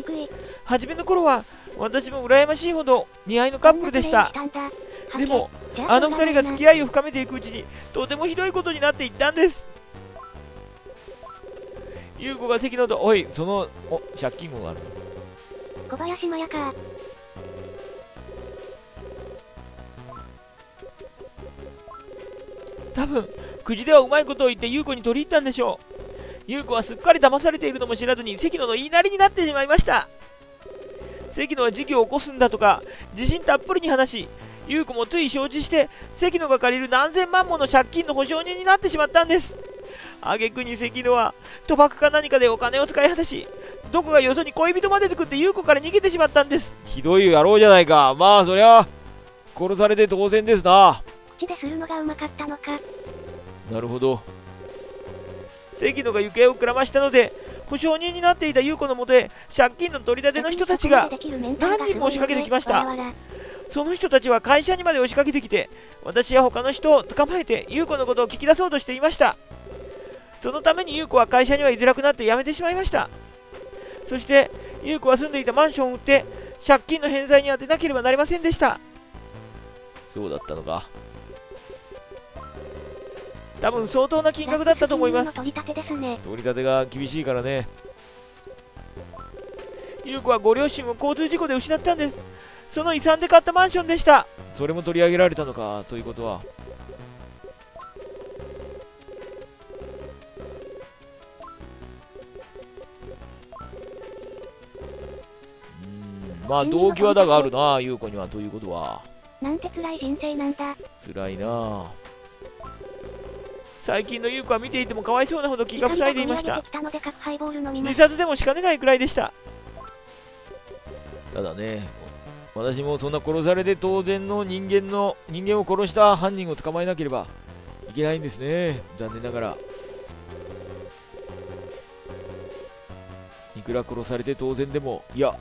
初めの頃は私も羨ましいほど似合いのカップルでした。でも、あの二人が付き合いを深めていくうちにとてもひどいことになっていったんです。優子が関野とおいそのお借金もある。小林麻也か。多分くじではうまいことを言って優子に取り入ったんでしょ優子はすっかり騙されているのも知らずに関野の言いなりになってしまいました。関野は事業を起こすんだとか自信たっぷりに話し優子もつい承知して関野が借りる何千万もの借金の保証人になってしまったんです。挙句に関野は賭博か何かでお金を使い果たしどこがよそに恋人まで作って優子から逃げてしまったんです。ひどい野郎じゃないか。まあそりゃ殺されて当然ですな。口でするのがうまかったのか。なるほど。関野が行方をくらましたので保証人になっていた優子のもとへ借金の取り立ての人たちが何人も押しかけてきました。その人たちは会社にまで押しかけてきて私や他の人を捕まえて優子のことを聞き出そうとしていました。そのために優子は会社には居づらくなって辞めてしまいました。そして優子は住んでいたマンションを売って借金の返済に充てなければなりませんでした。そうだったのか。多分相当な金額だったと思います。取り立てですね。取り立てが厳しいからね。優子はご両親を交通事故で失ったんです。その遺産で買ったマンションでした。それも取り上げられたのかということは。まあ動機はだがあるな優子にはということは。なんて辛い人生なんだ。辛いな最近の優子は見ていてもかわいそうなほど気が塞いでいました。自す。殺でもしかねないくらいでした。ただね私もそんな殺されて当然の人間の人間を殺した犯人を捕まえなければいけないんですね。残念ながら。いくら殺されて当然でもいや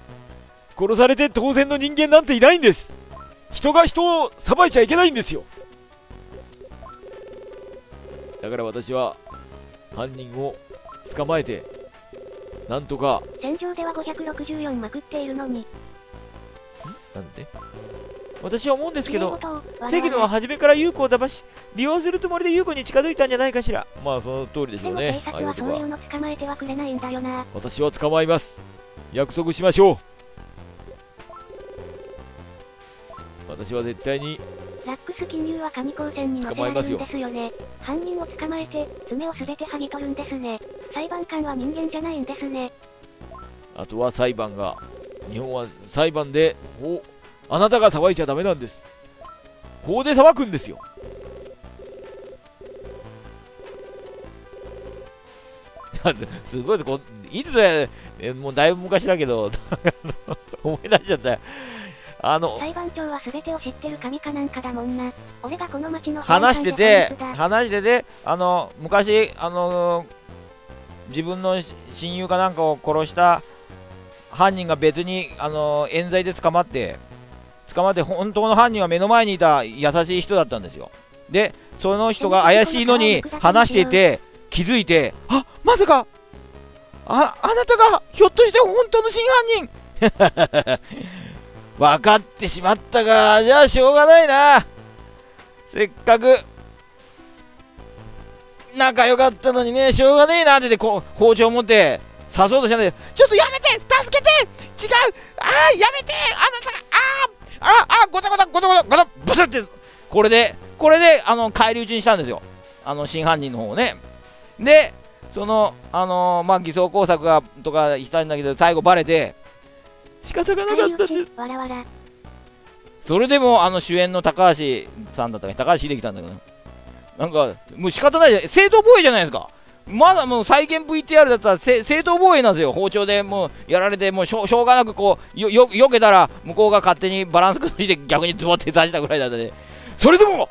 殺されて当然の人間なんていないんです。人が人を裁いちゃいけないんですよだから私は犯人を捕まえてなんとか。戦場では564まくっているのに。なんで？私は思うんですけど関野は初めから優子を騙し利用するつもりで優子に近づいたんじゃないかしら。まあその通りでしでもょうね警察はそういうはの捕まえてはくれないんだよな。私は捕まえます。約束しましょう。私は絶対にラックス金融は紙光線に乗せられるんですよね。犯人を捕まえて、爪をすべて剥ぎ取るんですね。裁判官は人間じゃないんですね。あとは裁判が日本は裁判で法あなたが裁いちゃダメなんです法で裁くんですよすごいこいつだよえもうだいぶ昔だけど <laughs> 思い出しちゃったよあの裁判長はすべてを知ってる神かなんかだもんな。俺がこの町の話してて話しててあの昔あの自分の親友かなんかを殺した犯人が別にあの冤罪で捕まって捕まって本当の犯人は目の前にいた優しい人だったんですよ。でその人が怪しいのに話していて気づいてあまさかああなたがひょっとして本当の真犯人？<laughs> 分かってしまったかじゃあしょうがないな。せっかく仲良かったのにねしょうがねえなっててこう包丁持って刺そうとしたんだけどちょっとやめて助けて違うああやめてあなたがあーああごたごたごたごたごたブスってこれでこれであの返り討ちにしたんですよ。あの真犯人の方をね。でそのあのーまあ偽装工作がとかしたんだけど最後バレて仕方がなかったんです。わらわら。それでもあの主演の高橋さんだったか高橋秀樹さんだけどな。んかもう仕方ない。正当防衛じゃないですか。まだもう再現 VTR だったらせ正当防衛なんですよ。包丁でもうやられてもうしょうしょうがなくこうよよ避けたら向こうが勝手にバランス崩して逆にズボって刺したぐらいだったで。それでも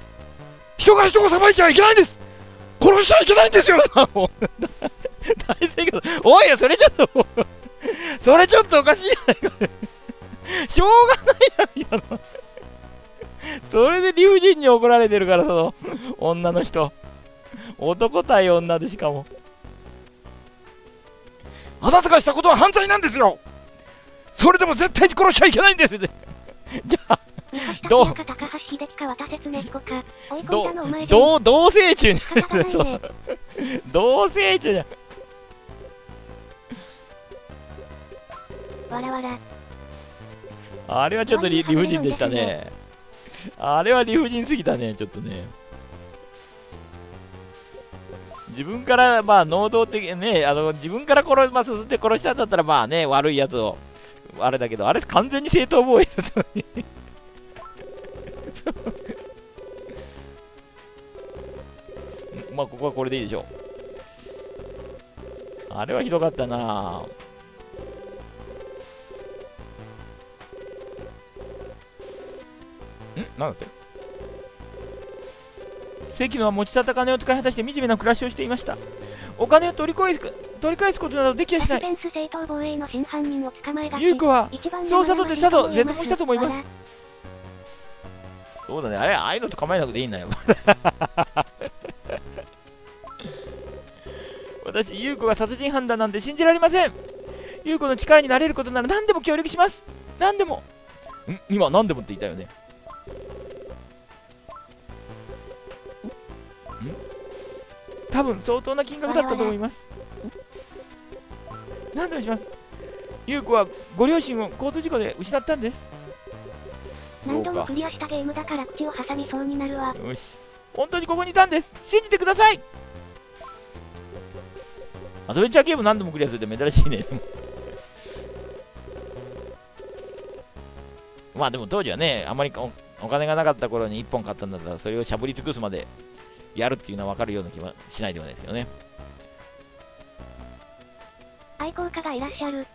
人が人を裁いちゃいけないんです。殺しちゃいけないんですよ。<laughs> 大正解おいよそれちょっとそれちょっとおかしいじゃないか。しょうがないやん今のそれで理不尽に怒られてるからその女の人。男対女でしかも。あなたがしたことは犯罪なんですよ。それでも絶対に殺しちゃいけないんです。じゃあどう？同同性中に。同性中じゃわらわら。あれはちょっと理不尽でしたね。あれは理不尽すぎたねちょっとね。自分からまあ能動的ねあの自分から殺まあ進んで殺したんだったらまあね悪いやつを。あれだけどあれ完全に正当防衛だったのに。<laughs> まあここはこれでいいでしょう。あれはひどかったなぁ。なんだって？関野は持ち去った金を使い果たして惨めな暮らしをしていました。お金を取り返す取り返すことなどできやしない。サスペンス正当防衛の真犯人を捕まえがち優子は一番捜査とで佐渡絶望したと思いまわすそうだね。あれああいうのと構えなくていいんだよ。<laughs> 私優子が殺人犯だなんて信じられません。優子の力になれることなら何でも協力します。何でも。ん？今何でもって言ったよね多分相当な金額だったと思います。何でもします。優子はご両親を交通事故で失ったんです。何度もクリアしたゲームだから口を挟みそうになるわ。よし。本当にここにいたんです。信じてください。アドベンチャーゲーム何度もクリアするって珍しいね。まあでも当時はねあまりおお金がなかった頃に1本買ったんだったらそれをしゃぶり尽くすまでやるっていうのは分かるような気はしないでもないですよね。愛好家がいらっしゃる。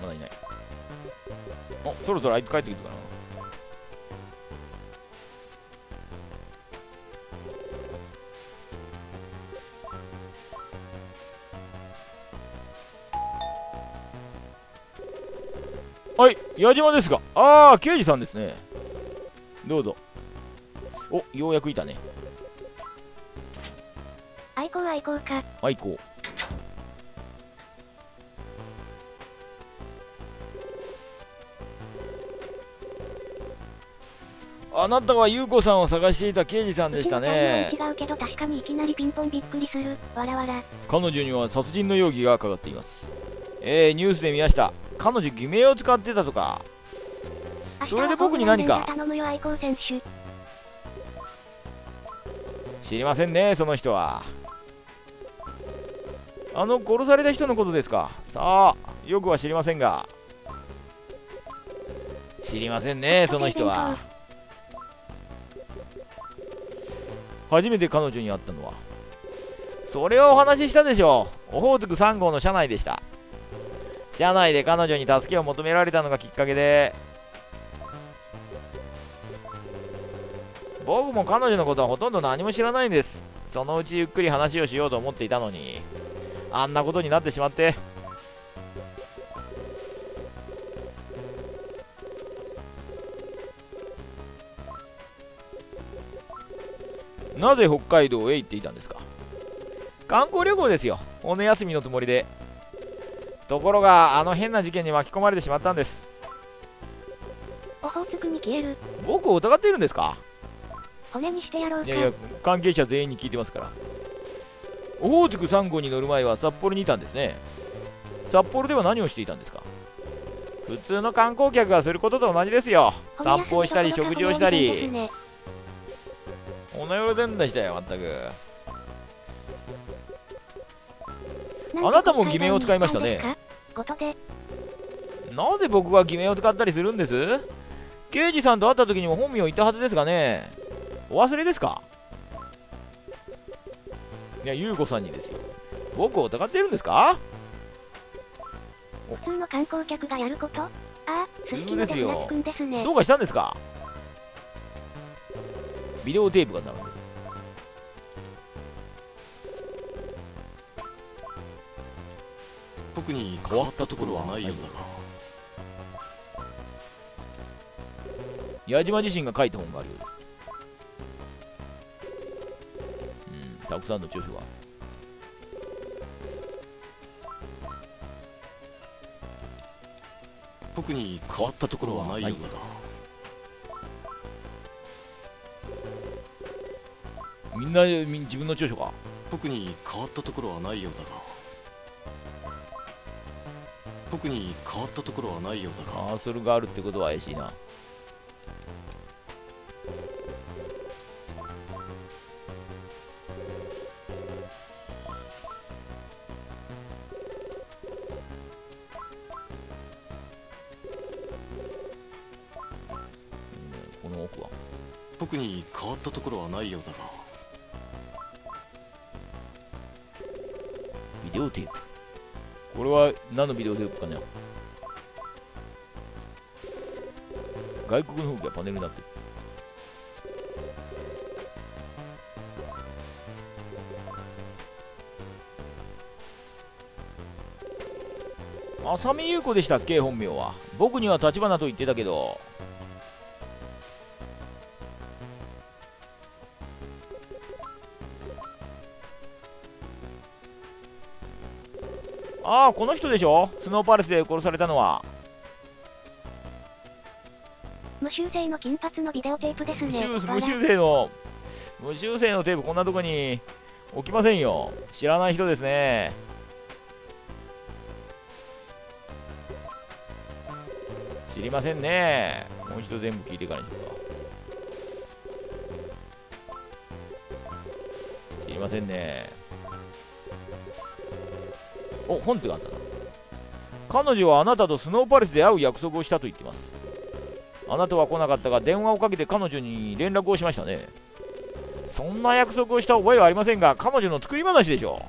まだいない。おそろそろあいつ帰ってくるかなはい、矢島ですが。ああ、刑事さんですね。どうぞ。お、ようやくいたね。愛好愛好家はい、こう。あなたは優子さんを探していた刑事さんでしたね違うけど確かにいきなりピンポンびっくりするわらわら彼女には殺人の容疑がかかっていますえー、ニュースで見ました彼女偽名を使ってたとか。それで僕に何か？知りませんねその人は。あの殺された人のことですか？さあよくは知りませんが。知りませんねその人は。初めて彼女に会ったのは。それをお話ししたでしょう。オホーツク3号の車内でした車内で彼女に助けを求められたのがきっかけで僕も彼女のことはほとんど何も知らないんです。そのうちゆっくり話をしようと思っていたのにあんなことになってしまって。なぜ北海道へ行っていたんですか？観光旅行ですよ。骨休みのつもりで。ところがあの変な事件に巻き込まれてしまったんです。オホーツクに消える。僕を疑っているんですか？骨にしてやろうか。いやいや関係者全員に聞いてますから。オホーツク3号に乗る前は札幌にいたんですね。札幌では何をしていたんですか？普通の観光客がすることと同じですよ。散歩をしたり食事をしたり。ね。おなよろでんだしたよまったくあなたも偽名を使いましたね。ことでなぜ僕が偽名を使ったりするんです？刑事さんと会った時にも本名言ったはずですがね。お忘れですか？いや優子さんにですよ。僕を疑っているんですか？普通の観光客がやること？ああすすきのですよ船津くんですね。どうかしたんですか？ビデオテープが並んで特に変わったところはないようだが矢島自身が書いた本があるよ。うんたくさんの著書が。特に変わったところはないようだがみんなみ自分の著書か特に変わったところはないようだが特に変わったところはないようだがああそれがあるってことは怪しいな。うんこの奥は？特に変わったところはないようだがビデオテープ俺は何のビデオテープかね外国の方がパネルになってる。浅見優子でしたっけ？本名は。僕には立花と言ってたけど。ああこの人でしょ？スノーパレスで殺されたのは。無修正の金髪のビデオテープです無ね。修無修正の無修正のテープこんなとこに置きませんよ。知らない人ですね。知りませんね。もう一度全部聞いてからにしようか知りませんねお本ってがあった。な彼女はあなたとスノーパレスで会う約束をしたと言ってます。あなたは来なかったが電話をかけて彼女に連絡をしましたね。そんな約束をした覚えはありませんが彼女の作り話でしょ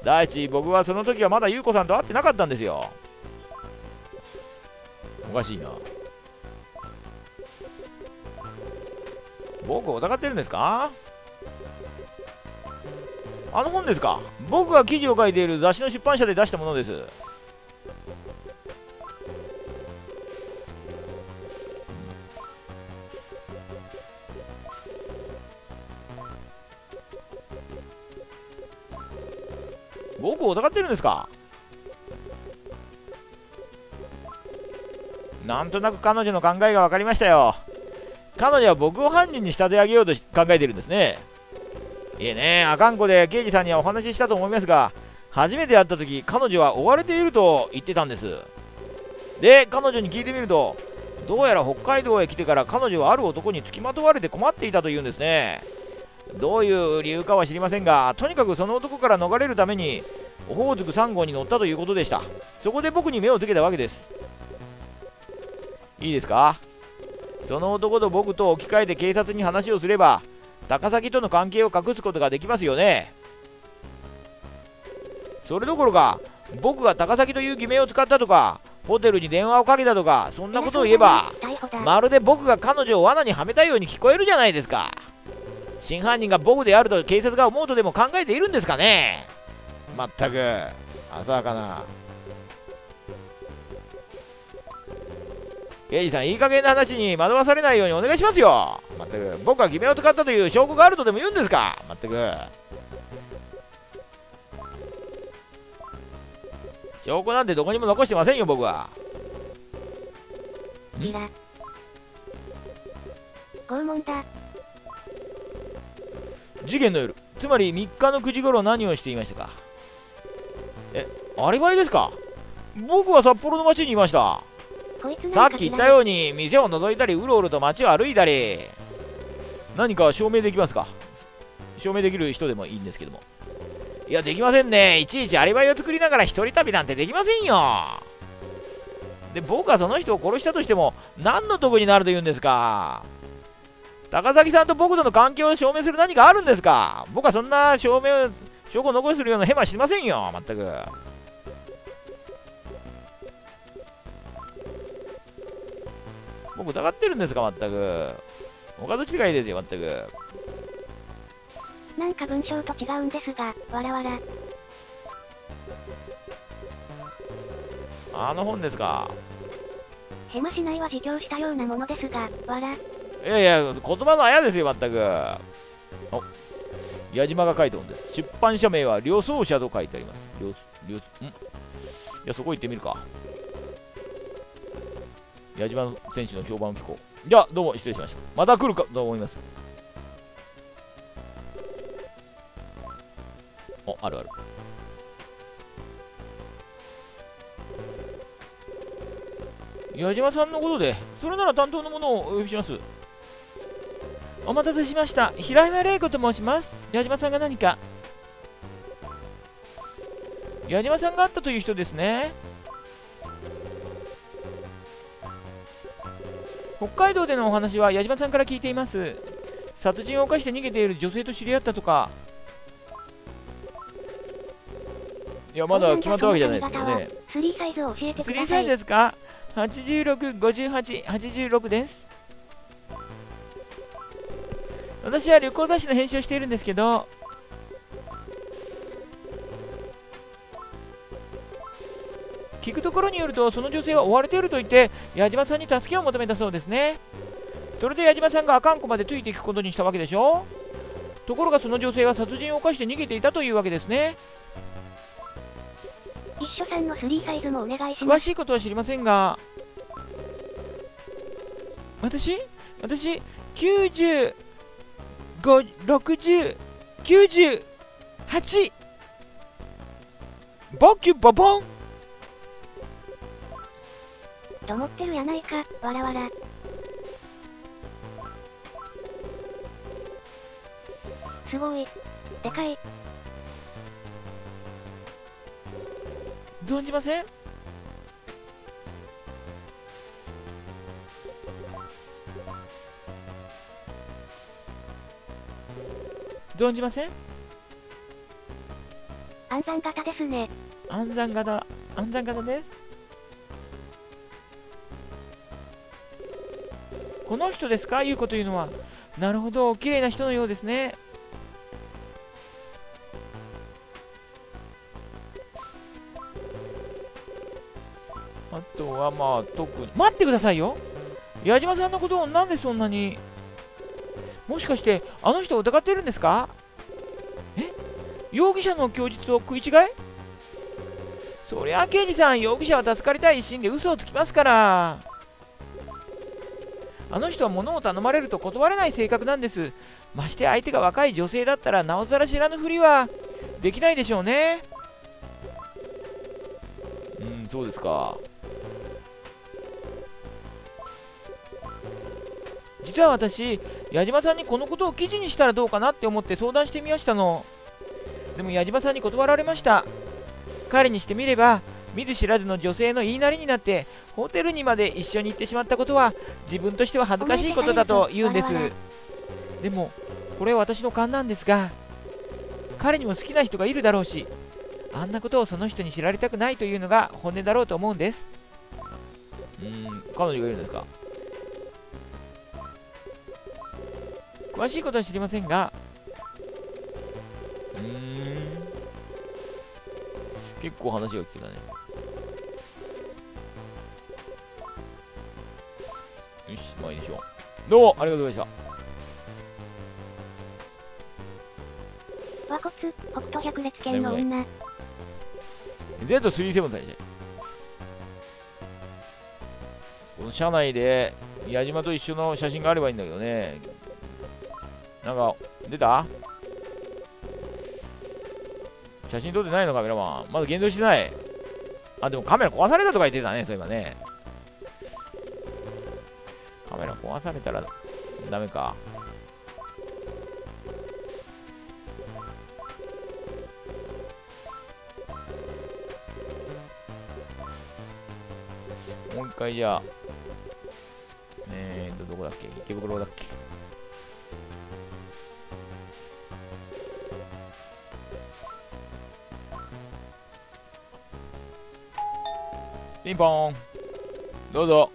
う。第一僕はその時はまだ優子さんと会ってなかったんですよ。おかしいな。僕を疑ってるんですか？あの本ですか？僕が記事を書いている雑誌の出版社で出したものです。僕を疑ってるんですか？なんとなく彼女の考えが分かりましたよ。彼女は僕を犯人に仕立て上げようと考えてるんですね。いえね。あかんこで刑事さんにはお話ししたと思いますが初めて会った時彼女は追われていると言ってたんです。で彼女に聞いてみるとどうやら北海道へ来てから彼女はある男に付きまとわれて困っていたというんですね。どういう理由かは知りませんがとにかくその男から逃れるためにオホーツク3号に乗ったということでした。そこで僕に目をつけたわけです。いいですか？その男と僕と置き換えて警察に話をすれば高崎との関係を隠すことができますよねそれどころか僕が高崎という偽名を使ったとかホテルに電話をかけたとかそんなことを言えば。まるで僕が彼女を罠にはめたように聞こえるじゃないですか真犯人が僕であると警察が思うとでも考えているんですかねまったく浅はかな刑事さんいい加減な話に惑わされないようにお願いしますよ。まったく。僕が偽名を使ったという証拠があるとでも言うんですか？まったく。証拠なんてどこにも残してませんよ僕は。拷問だ。事件の夜つまり3日の9時頃何をしていましたか？えアリバイですか？僕は札幌の街にいましたさっき言った。ように店を覗いたりうろうろと街を歩いたり。何か証明できますか？証明できる人でもいいんですけども。いやできませんね。いちいちアリバイを作りながら一人旅なんてできませんよ。で僕はその人を殺したとしても何の得になると言うんですか？高崎さんと僕との関係を証明する何かあるんですか？僕はそんな証明証拠を残するようなヘマしませんよ全く。僕疑ってるんですか全く。お門違いですよ全く。なんか文章と違うんですが、わらわら。あの本ですか。ヘマしないは自供したようなものですが、わら。いやいや言葉のあやですよ全く。お矢島が書いた本です。出版社名は旅走者と書いてあります。旅旅ん？いやそこ行ってみるか矢島選手の評判を聞こう。じゃあどうも失礼しました。また来るかと思います。おあるある。矢島さんのことでそれなら担当の者をお呼びします。お待たせしました。平山玲子と申します。矢島さんが何か。矢島さんがあったという人ですね。北海道でのお話は矢島さんから聞いています。殺人を犯して逃げている女性と知り合ったとか。いやまだ決まったわけじゃないですけどね3サイズを教えてく3ださいサイズですか86、58、86です私は旅行雑誌の編集をしているんですけど聞くところによるとその女性は追われていると言って矢島さんに助けを求めたそうですね。それで矢島さんが阿寒湖までついていくことにしたわけでしょ？ところがその女性は殺人を犯して逃げていたというわけですね。一緒さんの3サイズもお願いします。詳しいことは知りませんが私？私90 60 98ボキュボボンと思ってるやないか。わらわら。すごい。でかい。存じません？存じません？暗算型ですね。暗算型暗算型です？この人ですか？いうこというのは。なるほど。綺麗な人のようですね。あとはまあ特に。待ってくださいよ。矢島さんのことをなんでそんなに？もしかしてあの人を疑ってるんですか？え？容疑者の供述を食い違い？そりゃ刑事さん容疑者は助かりたい。一心で嘘をつきますから。あの人は物を頼まれると断れない性格なんです。まして相手が若い女性だったらなおさら知らぬふりはできないでしょうね。うんそうですか。実は私矢島さんにこのことを記事にしたらどうかなって思って相談してみましたの。でも矢島さんに断られました。彼にしてみれば見ず知らずの女性の言いなりになってホテルにまで一緒に行ってしまったことは自分としては恥ずかしいことだと言うんです。でもこれは私の勘なんですが彼にも好きな人がいるだろうしあんなことをその人に知られたくないというのが本音だろうと思うんです。うん彼女がいるんですか？詳しいことは知りませんがうーん。結構話が聞けたねよしまあいいでしょうどうもありがとうございました。和骨北斗百裂系の女。Z37 だよね。この車内で矢島と一緒の写真があればいいんだけどね。なんか出た？写真撮ってないのカメラマンまだ現像してない。あでもカメラ壊されたとか言ってたねそういえばねカメラ壊されたらダメか。もう一回じゃあ、えーと、どこだっけ？池袋だっけ？ピンポーン。どうぞ。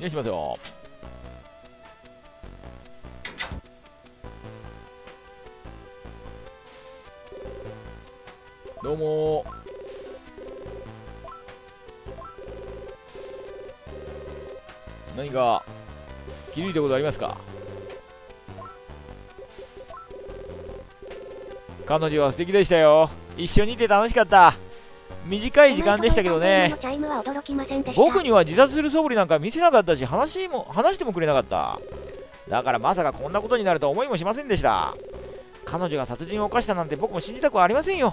失礼しますよどうも。何か気づいたことありますか？彼女は素敵でしたよ。一緒にいて楽しかった。短い時間でしたけどね。僕には自殺する素振りなんか見せなかったし話も話してもくれなかった。だからまさかこんなことになるとは思いもしませんでした。彼女が殺人を犯したなんて僕も信じたくはありませんよ。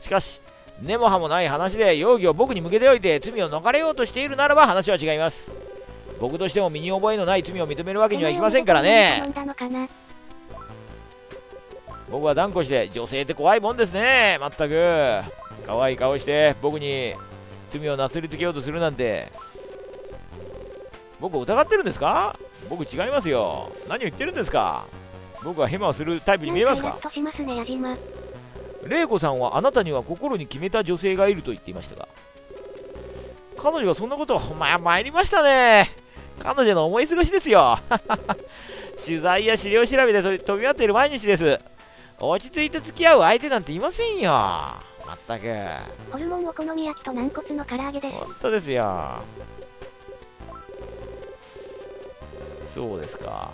しかし根も葉もない話で容疑を僕に向けておいて罪を逃れようとしているならば話は違います。僕としても身に覚えのない罪を認めるわけにはいきませんからね。僕は断固して女性って怖いもんですねまったく。可愛い顔して僕に罪をなすりつけようとするなんて。僕を疑ってるんですか？僕違いますよ。何を言ってるんですか？僕はヘマをするタイプに見えますか？玲子さんはあなたには心に決めた女性がいると言っていましたが。彼女はそんなことをまあ参りましたね。彼女の思い過ごしですよ。<laughs> 取材や資料調べで飛び回っている毎日です。落ち着いて付き合う相手なんていませんよまったく。ホルモンお好み焼きと軟骨の唐揚げです。本当ですよ。そうですか。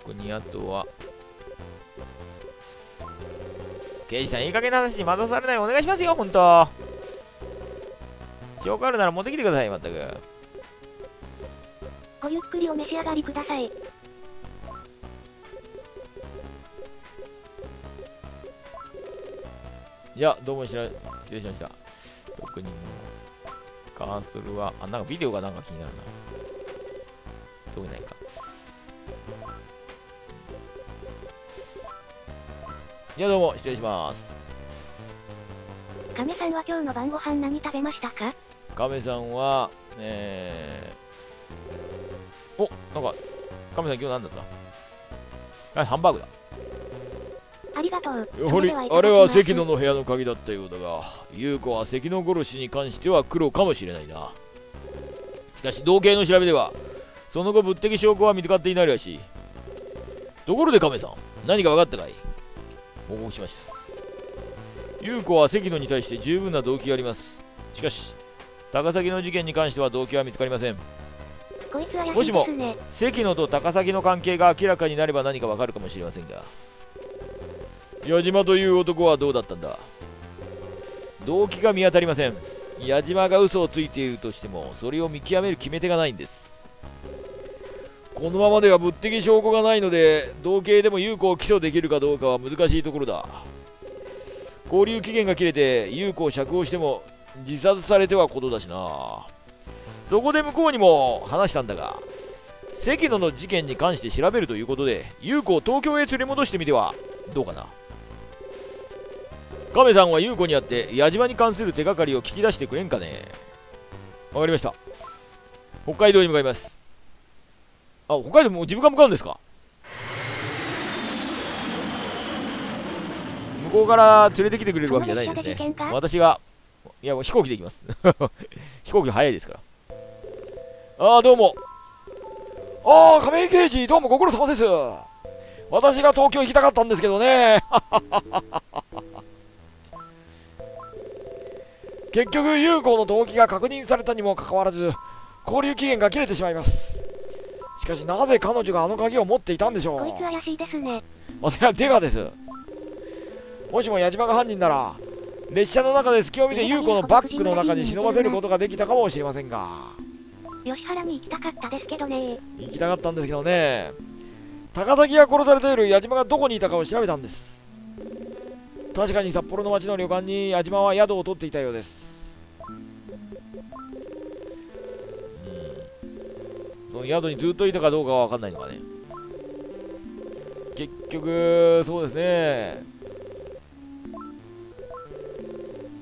特にあとは刑事さんいい加減な話に惑わされないお願いしますよ本当。塩辛あるなら持ってきてくださいまったく。ごゆっくりお召し上がりくださいいやどうも失礼しました。特にカーソルはあなんかビデオがなんか気になるな。特にないか。いやどうも失礼します。亀さんは今日の晩ご飯何食べましたか？亀さんはえー、おなんか亀さん今日何だった？あハンバーグだありがとう。やはりあれは関野の部屋の鍵だったようだが優子は関野殺しに関しては黒かもしれない。なしかし同型の調べではその後物的証拠は見つかってい。ない。らしい。ところで亀さん何か分かったかい。報告します優子は関野に対して十分な動機がありますしかし高崎の事件に関しては動機は見つかりませんもしも関野と高崎の関係が明らかになれば何かわかるかもしれませんが矢島という男はどうだったんだ？動機が見当たりません。矢島が嘘をついているとしてもそれを見極める決め手がないんです。このままでは物的証拠がないので同型でも有効を起訴できるかどうかは難しいところだ。交留期限が切れて有効を釈放しても自殺されてはことだしな。そこで向こうにも話したんだが関野の事件に関して調べるということで有効を東京へ連れ戻してみてはどうかな。亀さんは優子に会って矢島に関する手がかりを聞き出してくれんかね。わかりました。北海道に向かいます。あ北海道も自分が向かうんですか？向こうから連れてきてくれるわけじゃないですね。私がいや飛行機で行きます。<laughs> 飛行機早いですから。ああどうも。ああ亀井刑事どうもご苦労様です。私が東京行きたかったんですけどね <laughs> 結局有効の動機が確認されたにもかかわらず交流期限が切れてしまいます。しかしなぜ彼女があの鍵を持っていたんでしょう？こいつ怪しいですね。私はデカです。もしも矢島が犯人なら列車の中で隙を見て優子のバッグの中に忍ばせることができたかもしれませんが。吉原に行きたかったですけどね。行きたかったんですけどね。高崎が殺された夜矢島がどこにいたかを調べたんです確かに札幌の町の旅館に矢島は宿を取っていたようです。うん。その宿にずっといたかどうかは分かんないのかね。結局そうですね。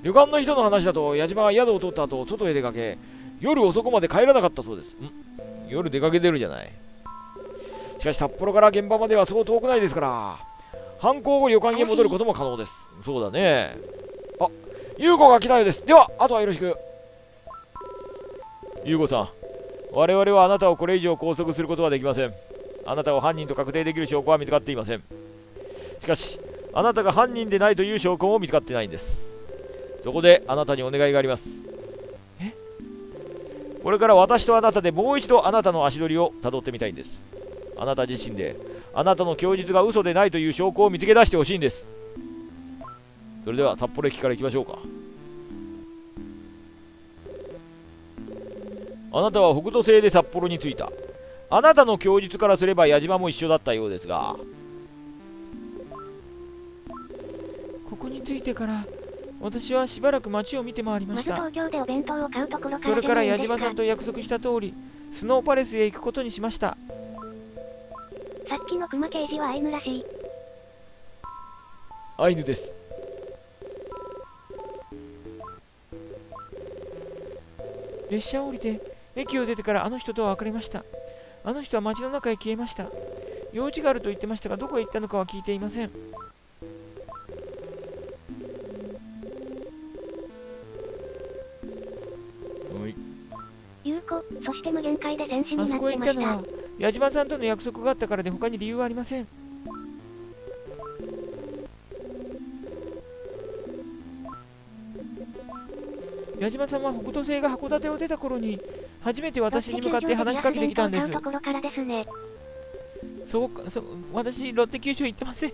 旅館の人の話だと矢島は宿を取った後外へ出かけ夜遅くまで帰らなかったそうです。ん。夜出かけてるじゃない。しかし札幌から現場まではそう遠くないですから。犯行後旅館へ戻ることも可能です。そうだね。あ優子が来たようです。ではあとはよろしく。優子さん我々はあなたをこれ以上拘束することはできません。あなたを犯人と確定できる証拠は見つかっていません。しかしあなたが犯人でないという証拠も見つかってないんです。そこであなたにお願いがあります。え？これから私とあなたでもう一度あなたの足取りをたどってみたいんです。あなた自身であなたの供述が嘘でないという証拠を見つけ出してほしいんです。それでは札幌駅から行きましょうか。あなたは北斗星で札幌に着いた。あなたの供述からすれば矢島も一緒だったようですが。ここに着いてから私はしばらく街を見て回りました。それから矢島さんと約束した通りスノーパレスへ行くことにしましたさっきの熊刑事はアイヌらしい。アイヌです。列車を降りて駅を出てからあの人とは別れました。あの人は街の中へ消えました。用事があると言ってましたがどこへ行ったのかは聞いていません。はい。優子、そして無限界で戦士になあそこへってました。行ったのは。矢島さんとの約束があったからで他に理由はありません。矢島さんは北斗星が函館を出た頃に初めて私に向かって話しかけてきたんです。そうかそう私ロッテ球場行ってません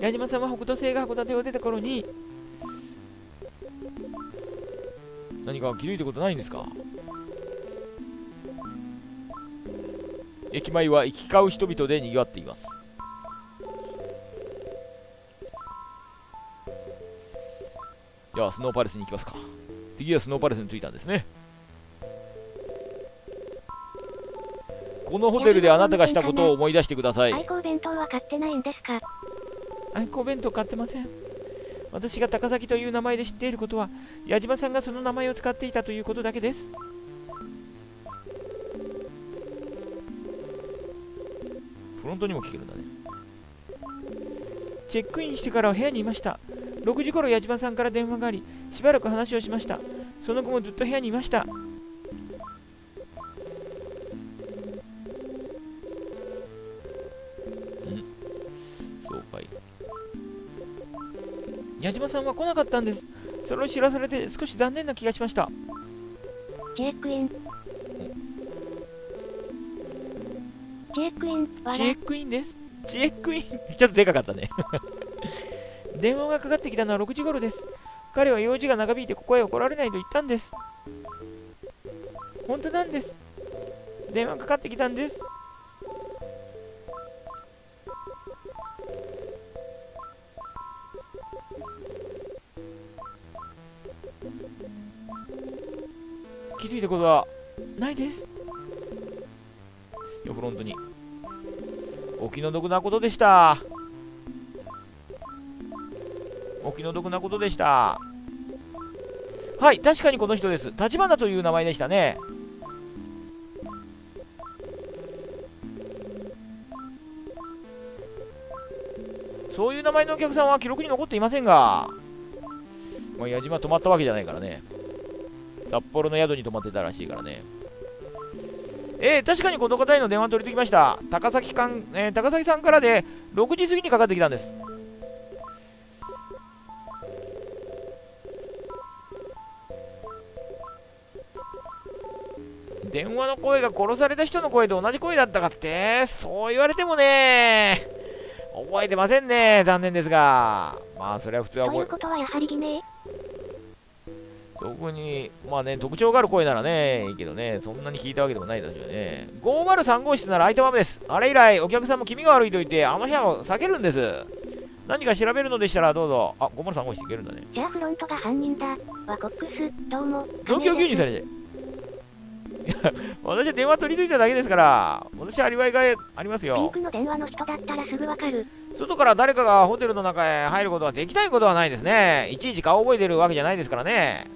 矢島さんは北斗星が函館を出た頃に何か気づいたことないんですか？駅前は行き交う人々で賑わっています。じゃあスノーパレスに行きますか。次はスノーパレスに着いたんですね。このホテルであなたがしたことを思い出してください。愛好弁当は買ってないんですか？愛好弁当買ってません。私が高崎という名前で知っていることは矢島さんがその名前を使っていたということだけですフロントにも聞けるんだね。チェックインしてから部屋にいました。6時頃矢島さんから電話がありしばらく話をしました。その後もずっと部屋にいました。そうかい。矢島さんは来なかったんです。それを知らされて少し残念な気がしました。チェックイン。チェックイン、チェ。ックインです。チェックイン。<laughs> ちょっとでかかったね。<laughs> 電話がかかってきたのは6時頃です。彼は用事が長引いてここへ来られないと言ったんです。本当なんです。電話かかってきたんです。気づいたことはないです。いやフロントに。お気の毒なことでした。お気の毒なことでした。はい確かにこの人です。立花という名前でしたね。そういう名前のお客さんは記録に残っていませんが、まあ、矢島泊まったわけじゃないからね。札幌の宿に泊まってたらしいからね。えー、確かにこの方への電話取りてきました。高崎かん、えー高崎さんからで6時過ぎにかかってきたんです。電話の声が殺された人の声と同じ声だったかって？そう言われてもね。覚えてませんね。残念ですが。まあそれは普通は覚えということはやはり偽名。特に、まあね、特徴がある声ならね、いいけどね、そんなに聞いたわけでもないですよね。503号室なら空いたままです。あれ以来、お客さんも気味が悪いと言って、あの部屋を避けるんです。何か調べるのでしたらどうぞ。あ、503号室行けるんだね。じゃあフロントが犯人だ。ワコックス、どうも。東京牛乳されて。いや、私は電話取り抜いただけですから、私はアリバイがありますピンよ。クの電話の人だったらすぐわかる。外から誰かがホテルの中へ入ることはできないことはないですね。いちいち顔覚えてるわけじゃないですからね。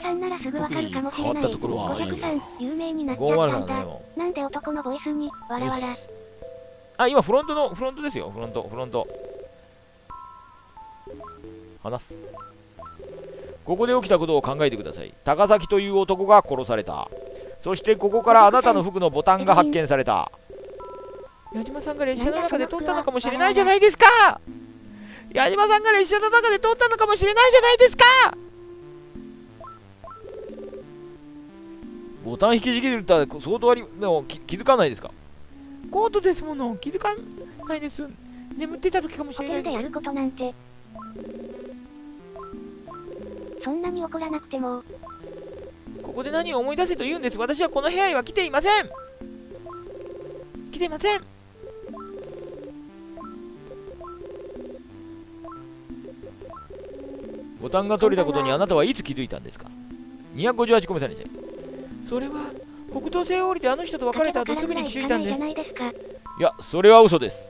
さんならすぐわかるかもしれない。特に変わったところはない503、有名になっちゃった503んだ。なんで男のボイスに、わらわら。あ、今フロントの、フロントですよ。フロント、フロント。話す。ここで起きたことを考えてください。高崎という男が殺された。そしてここからあなたの服のボタンが発見された。矢島さんが列車の中で通ったのかもしれないじゃないですか矢島さんが列車の中で通ったのかもしれないじゃないですかボタン引きちぎるったら相当あり、でも気気づかないですか？コートですもの気づかないです眠ってた時かもしホれないでやることなんて。そんなに怒らなくても、コここで何を思い出せと言うんです。私はこの部屋へは来ていません。来ていません。ボタンが取れたことにあなたはいつ気づいたんですか ?258 個目さんにそれは北東西を降りてあの人と別れた後すぐに気づいたんです。いやそれは嘘です。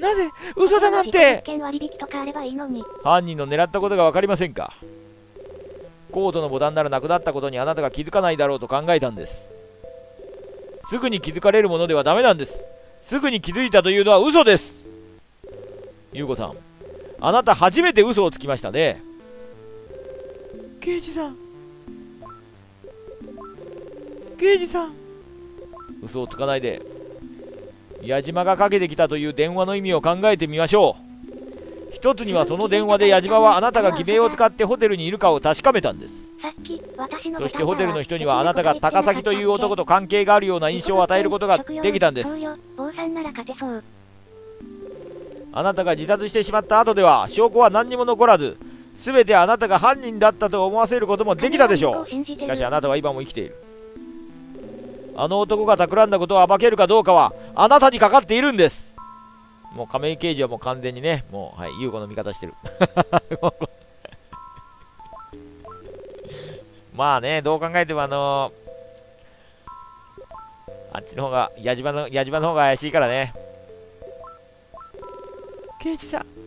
なぜ嘘だなんて。犯人の狙ったことが分かりませんか？コードのボタンならなくなったことにあなたが気づかないだろうと考えたんです。すぐに気づかれるものではダメなんです。すぐに気づいたというのは嘘です。ゆうこさんあなた初めて嘘をつきましたね。刑事さん刑事さん。嘘をつかないで。矢島がかけてきたという電話の意味を考えてみましょう。一つにはその電話で矢島はあなたが偽名を使ってホテルにいるかを確かめたんです。そしてホテルの人にはあなたが高崎という男と関係があるような印象を与えることができたんです。あなたが自殺してしまった後では証拠は何にも残らず全てあなたが犯人だったと思わせることもできたでしょう。しかしあなたは今も生きているあの男が企んだことを暴けるかどうかはあなたにかかっているんです。もう亀井刑事はもう完全にねもうはい優子の味方してる。<laughs> まあねどう考えてもあのー、あっちの方が矢島の矢島の方が怪しいからね。刑事さん。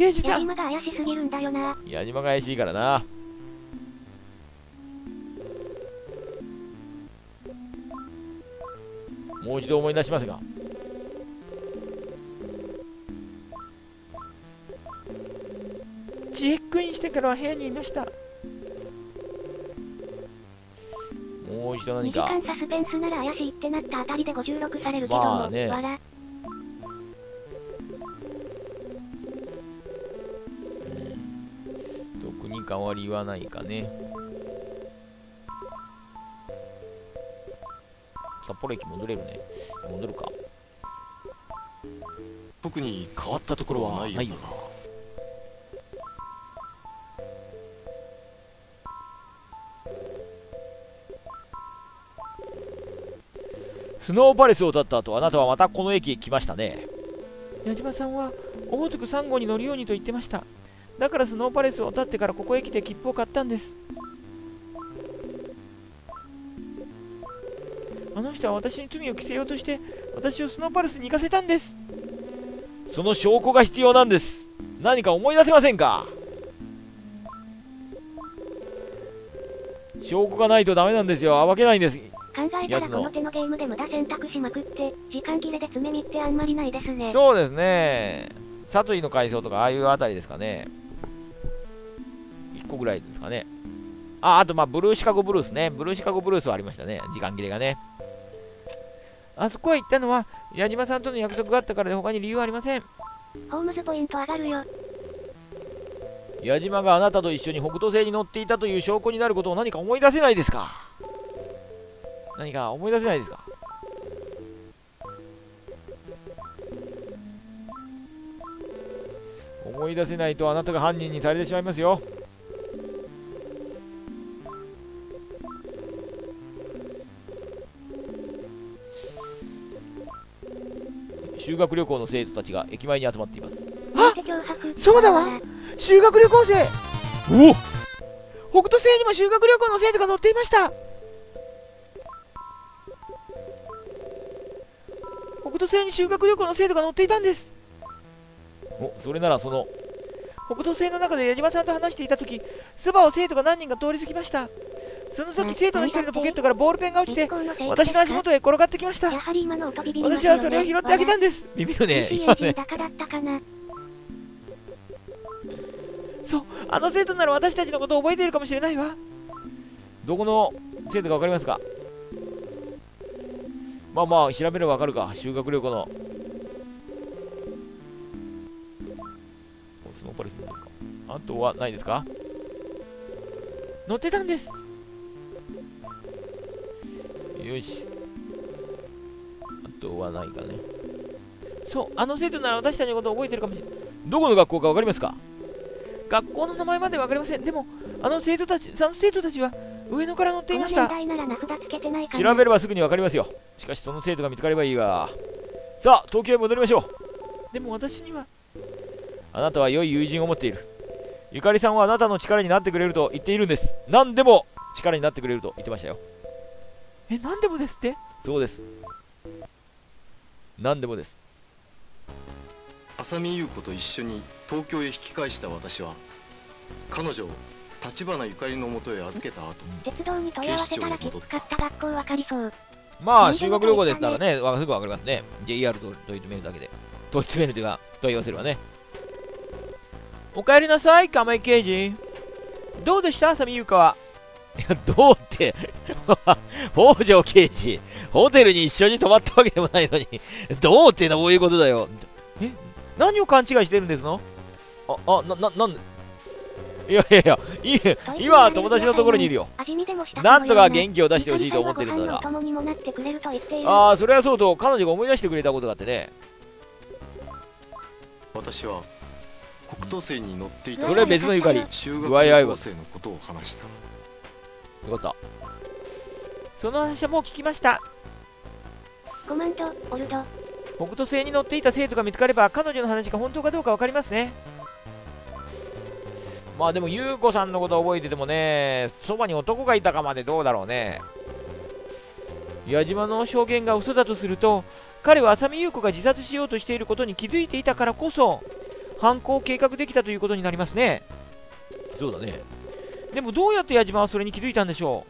刑事さん。矢島が怪しすぎるんだよな。矢島が怪しいからな。もう一度思い出しますが。チェックインしてからは部屋にいました。もう一度何か。2時間サスペンスなら怪しいってなったあたりで56されるけどまあね。特に変わりはないかね。札幌駅戻れるね。戻るか。特に変わったところはないよな。スノーパレスを立った後あなたはまたこの駅へ来ましたね矢島さんはオホーツク3号に乗るようにと言ってましただからスノーパレスを立ってからここへ来て切符を買ったんです。あの人は私に罪を着せようとして私をスノーパレスに行かせたんです。その証拠が必要なんです。何か思い出せませんか？証拠がないとダメなんですよ。暴けないんです。考えたらこの手のゲームで無駄選択しまくって時間切れで爪見ってあんまりないですね。そうですね。殺意の階層とかああいうあたりですかね。1個ぐらいですかね。ああとまあブルーシカゴブルースね。ブルーシカゴブルースはありましたね。時間切れがね。あそこへ行ったのは矢島さんとの約束があったからで他に理由はありません。ホームズポイント上がるよ。矢島があなたと一緒に北斗星に乗っていたという証拠になることを何か思い出せないですか？何か思い出せないですか？思い出せないとあなたが犯人にされてしまいますよ修学旅行の生徒たちが駅前に集まっています。あそうだわ。修学旅行生。お北斗星にも修学旅行の生徒が乗っていました。北斗星に修学旅行の生徒が乗っていたんです。おそれならその北斗星の中で矢島さんと話していた時そばを生徒が何人か通り過ぎましたその時生徒の一人のポケットからボールペンが落ちて私の足元へ転がってきました。私はそれを拾ってあげたんです。ビビるね今ね。<laughs> そうあの生徒なら私たちのことを覚えているかもしれないわ。どこの生徒か分かりますか？まあまあ調べれば分かるか。修学旅行の。スノーパレスのかあとはないですか？乗ってたんですよし。あとはないかね。そうあの生徒なら私たちのことを覚えてるかもしれないどこの学校か分かりますか？学校の名前まで分かりません。でもあの生徒たちあの生徒たちは上野から乗っていました。調べればすぐに分かりますよ。しかしその生徒が見つかればいいが。さあ東京へ戻りましょう。でも私にはあなたは良い友人を持っている。ゆかりさんはあなたの力になってくれると言っているんです。何でも力になってくれると言ってましたよえ何でもですって？そうです。何でもです。浅見優子と一緒に東京へ引き返した私は彼女を立花ゆかりのもとへ預けた後鉄道に問い合わせたらきつかった学校わかりそう。まあ修学旅行でしたらねわすぐ分かりますね。JR と問い詰めるだけで。問い詰めるというか問い合わせればね。お帰りなさい亀井刑事。どうでした？浅見優香は。いやどうって <laughs> 北条刑事ホテルに一緒に泊まったわけでもないのに <laughs> どうってどういうことだよ。何を勘違いしてるんですの？ああなななんで？いやいやいやいい今は友達のところにいるよ。なんとか元気を出してほしいと思ってるんだかああそれはそうと彼女が思い出してくれたことがあってね。私は北斗星に乗っていたそれは別のゆかり。具合合いのことを話した。よかっその話はもう聞きました。コマンドオルド北斗星に乗っていた生徒が見つかれば彼女の話が本当かどうか分かりますね。たまあでも優子さんのこと覚えててもねそばに男がいたかまでどうだろうね。矢島の証言が嘘だとすると彼は浅見優子が自殺しようとしていることに気づいていたからこそ犯行を計画できたということになりますね。そうだね。でもどうやって矢島はそれに気づいたんでしょ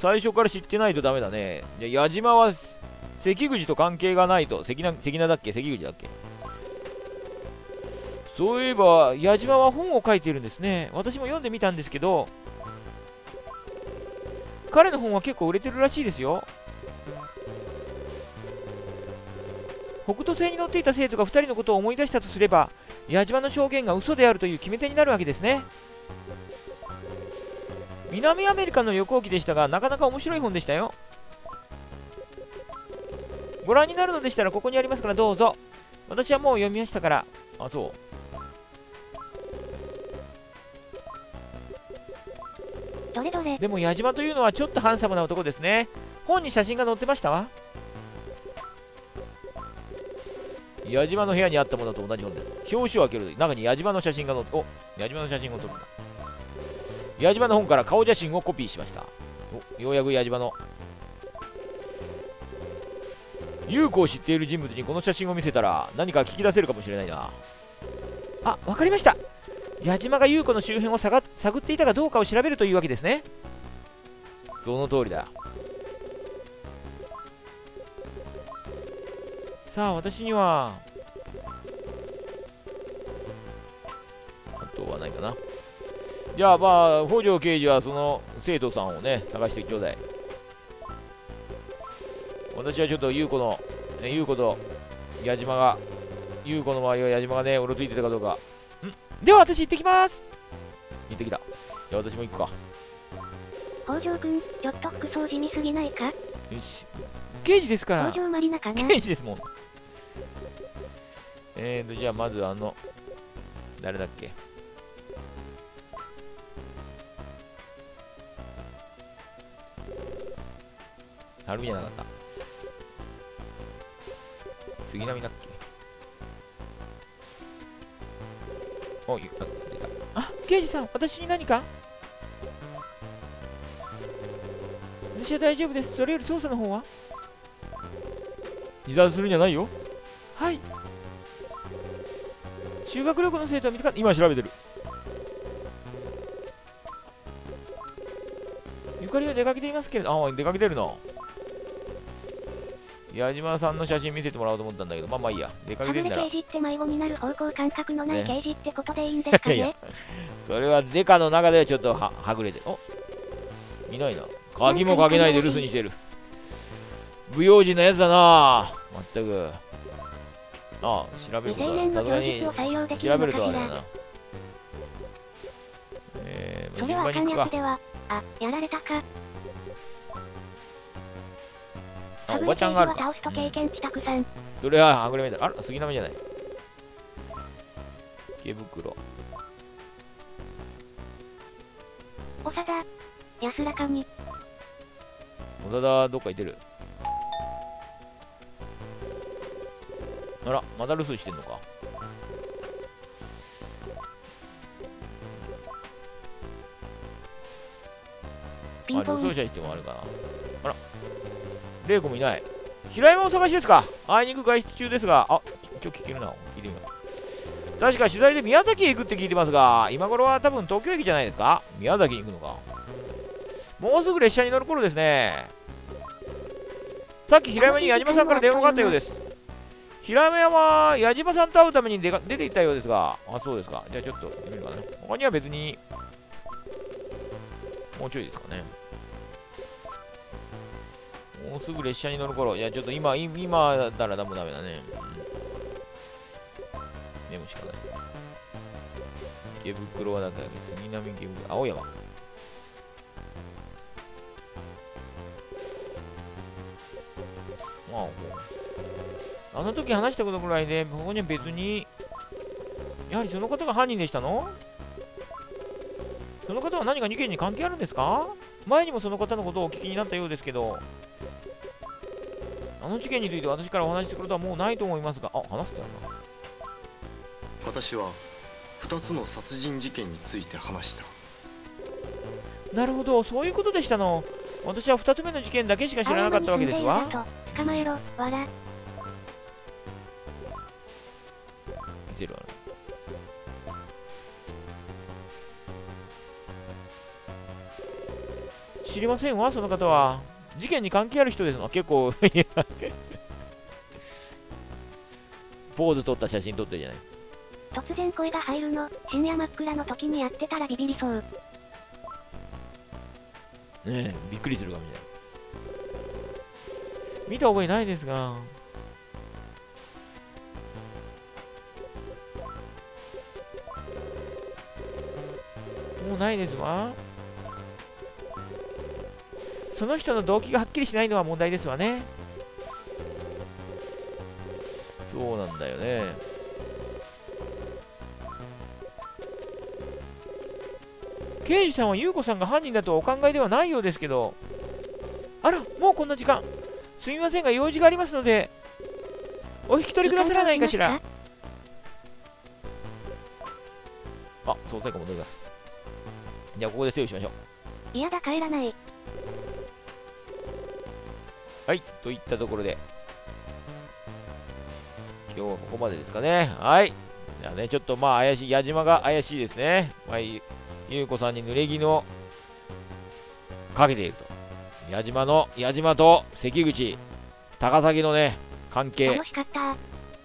最初から知ってないとダメだね。じゃ矢島は関口と関係がないと。関名関名だっけ？関口だっけ？そういえば矢島は本を書いているんですね。私も読んでみたんですけど彼の本は結構売れてるらしいですよ。北斗星に乗っていた生徒が2人のことを思い出したとすれば矢島の証言が嘘であるという決め手になるわけですね。南アメリカの旅行記でしたがなかなか面白い本でしたよ。ご覧になるのでしたらここにありますからどうぞ。私はもう読みましたから。あそう。どれどれ。でも矢島というのはちょっとハンサムな男ですね。本に写真が載ってましたわ。矢島の部屋にあったものと同じ本です。表紙を開けると中に矢島の写真が載ってお矢島の写真を撮るんだ矢島の本から顔写真をコピーしました。ようやく矢島の。優子を知っている人物にこの写真を見せたら何か聞き出せるかもしれないな。あわかりました。矢島が優子の周辺を探探っていたかどうかを調べるというわけですね。その通りだ。さあ私にはあとはないかな。じゃあまあ北条刑事はその生徒さんをね探してちょうだい。私はちょっと優子の、ね、優子と矢島が優子の周りは矢島がねうろついてたかどうか。では私行ってきます。行ってきた。じゃあ私も行くか。北条くんちょっと服装地味すぎないか？よし。刑事ですから。北条マリナかな？刑事ですもん。えーとじゃあまずあの誰だっけ？はるみじゃなかった。杉並だっけ？おいあ出た。あ刑事さん私に何か？私は大丈夫です。それより捜査の方は？自殺するんじゃないよ。はい。修学旅行の生徒は見つかっ今調べてる。ゆかりは出かけていますけれど。ああ出かけてるな矢島さんの写真見せてもらおうと思ったんだけどまあまあいいや。出かけてんなら。刑事って迷子になる方向感覚のないね。刑事ってことでいいんですかね。<laughs> やそれはデカの中ではちょっとははぐれて。おいないな。鍵もかけないで留守にしてる。不用心なやつだな。まったく。ああ調べることは未成年のさすがに調べるとあれだな。えー、それ順番に行くか。あやられたかあおばちゃんがあるか倒すと経験値たくさん。それははぐれメダルあら杉並じゃない池袋長田。安らかに。小田どっか行ってるあらまだ留守してんのかあ。者行ってもあるかな。あら、レイコもいない。平山お探しですか？あいにく外出中ですが、あ、一応聞けるな。聞いてみます。確か取材で宮崎へ行くって聞いてますが、今頃は多分東京駅じゃないですか？宮崎に行くのか。もうすぐ列車に乗る頃ですね。さっき平山に矢島さんから電話があったようです。平山は矢島さんと会うために出か出て行ったようですが、あ、そうですか。じゃあちょっと行ってみるかな。他には別に、もうちょいですかね。もうすぐ列車に乗る頃。いや、ちょっと今、今だったらダメダメだね。うんメモしかない。池袋はだったら杉並池袋、青山。まあ、あの時話したことぐらいで、ここには別に、やはりその方が犯人でしたの？その方は何か事件に関係あるんですか？前にもその方のことをお聞きになったようですけど、あの事件について私からお話しすることはもうないと思いますが、あ、話すってあるな。私は2つの殺人事件について話したなるほど、そういうことでしたの。私は2つ目の事件だけしか知らなかったわけですわ。捕まえろ、わら。知りませんわ、その方は。事件に関係ある人ですの。結構、<laughs> ポーズ撮った写真撮ってるじゃない。突然声が入るの。深夜真っ暗の時にやってたらビビりそう。ねえ、びっくりするかもしれない。見た覚えないですが。もうないですわ。その人の動機がはっきりしないのは問題ですわね。そうなんだよね。刑事さんは優子さんが犯人だとお考えではないようですけど。あら、もうこんな時間。すみませんが用事がありますので、お引き取りくださらないかしら。あ、捜査員が戻ります。じゃあここで整理しましょう。嫌だ帰らない。はい、といったところで、今日はここまでですかね。はい。じゃあね、ちょっとまあ怪しい、矢島が怪しいですね。まあ、ゆゆうこさんに濡れ衣をかけていると。矢島の、矢島と関口、高崎のね、関係。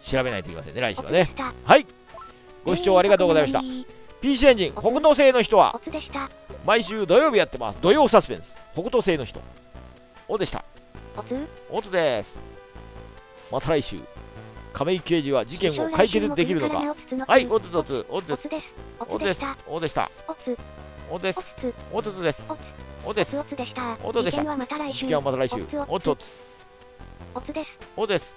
調べないといけませんね、来週おはね。はい。ご視聴ありがとうございました。PC エンジン、北東星の人は。毎週土曜日やってます。土曜サスペンス、北東星の人。おでした。おつおつです。また来週。亀井刑事は事件を解決できるのか？はい、おつおつ、おつです。おつです。おおつでした。。おでした。おつ、おおです。つ、おつです。おおつです。おつでした。おつでした事件はまた来週。事件はまた来週。おつおつ。おつです。おです。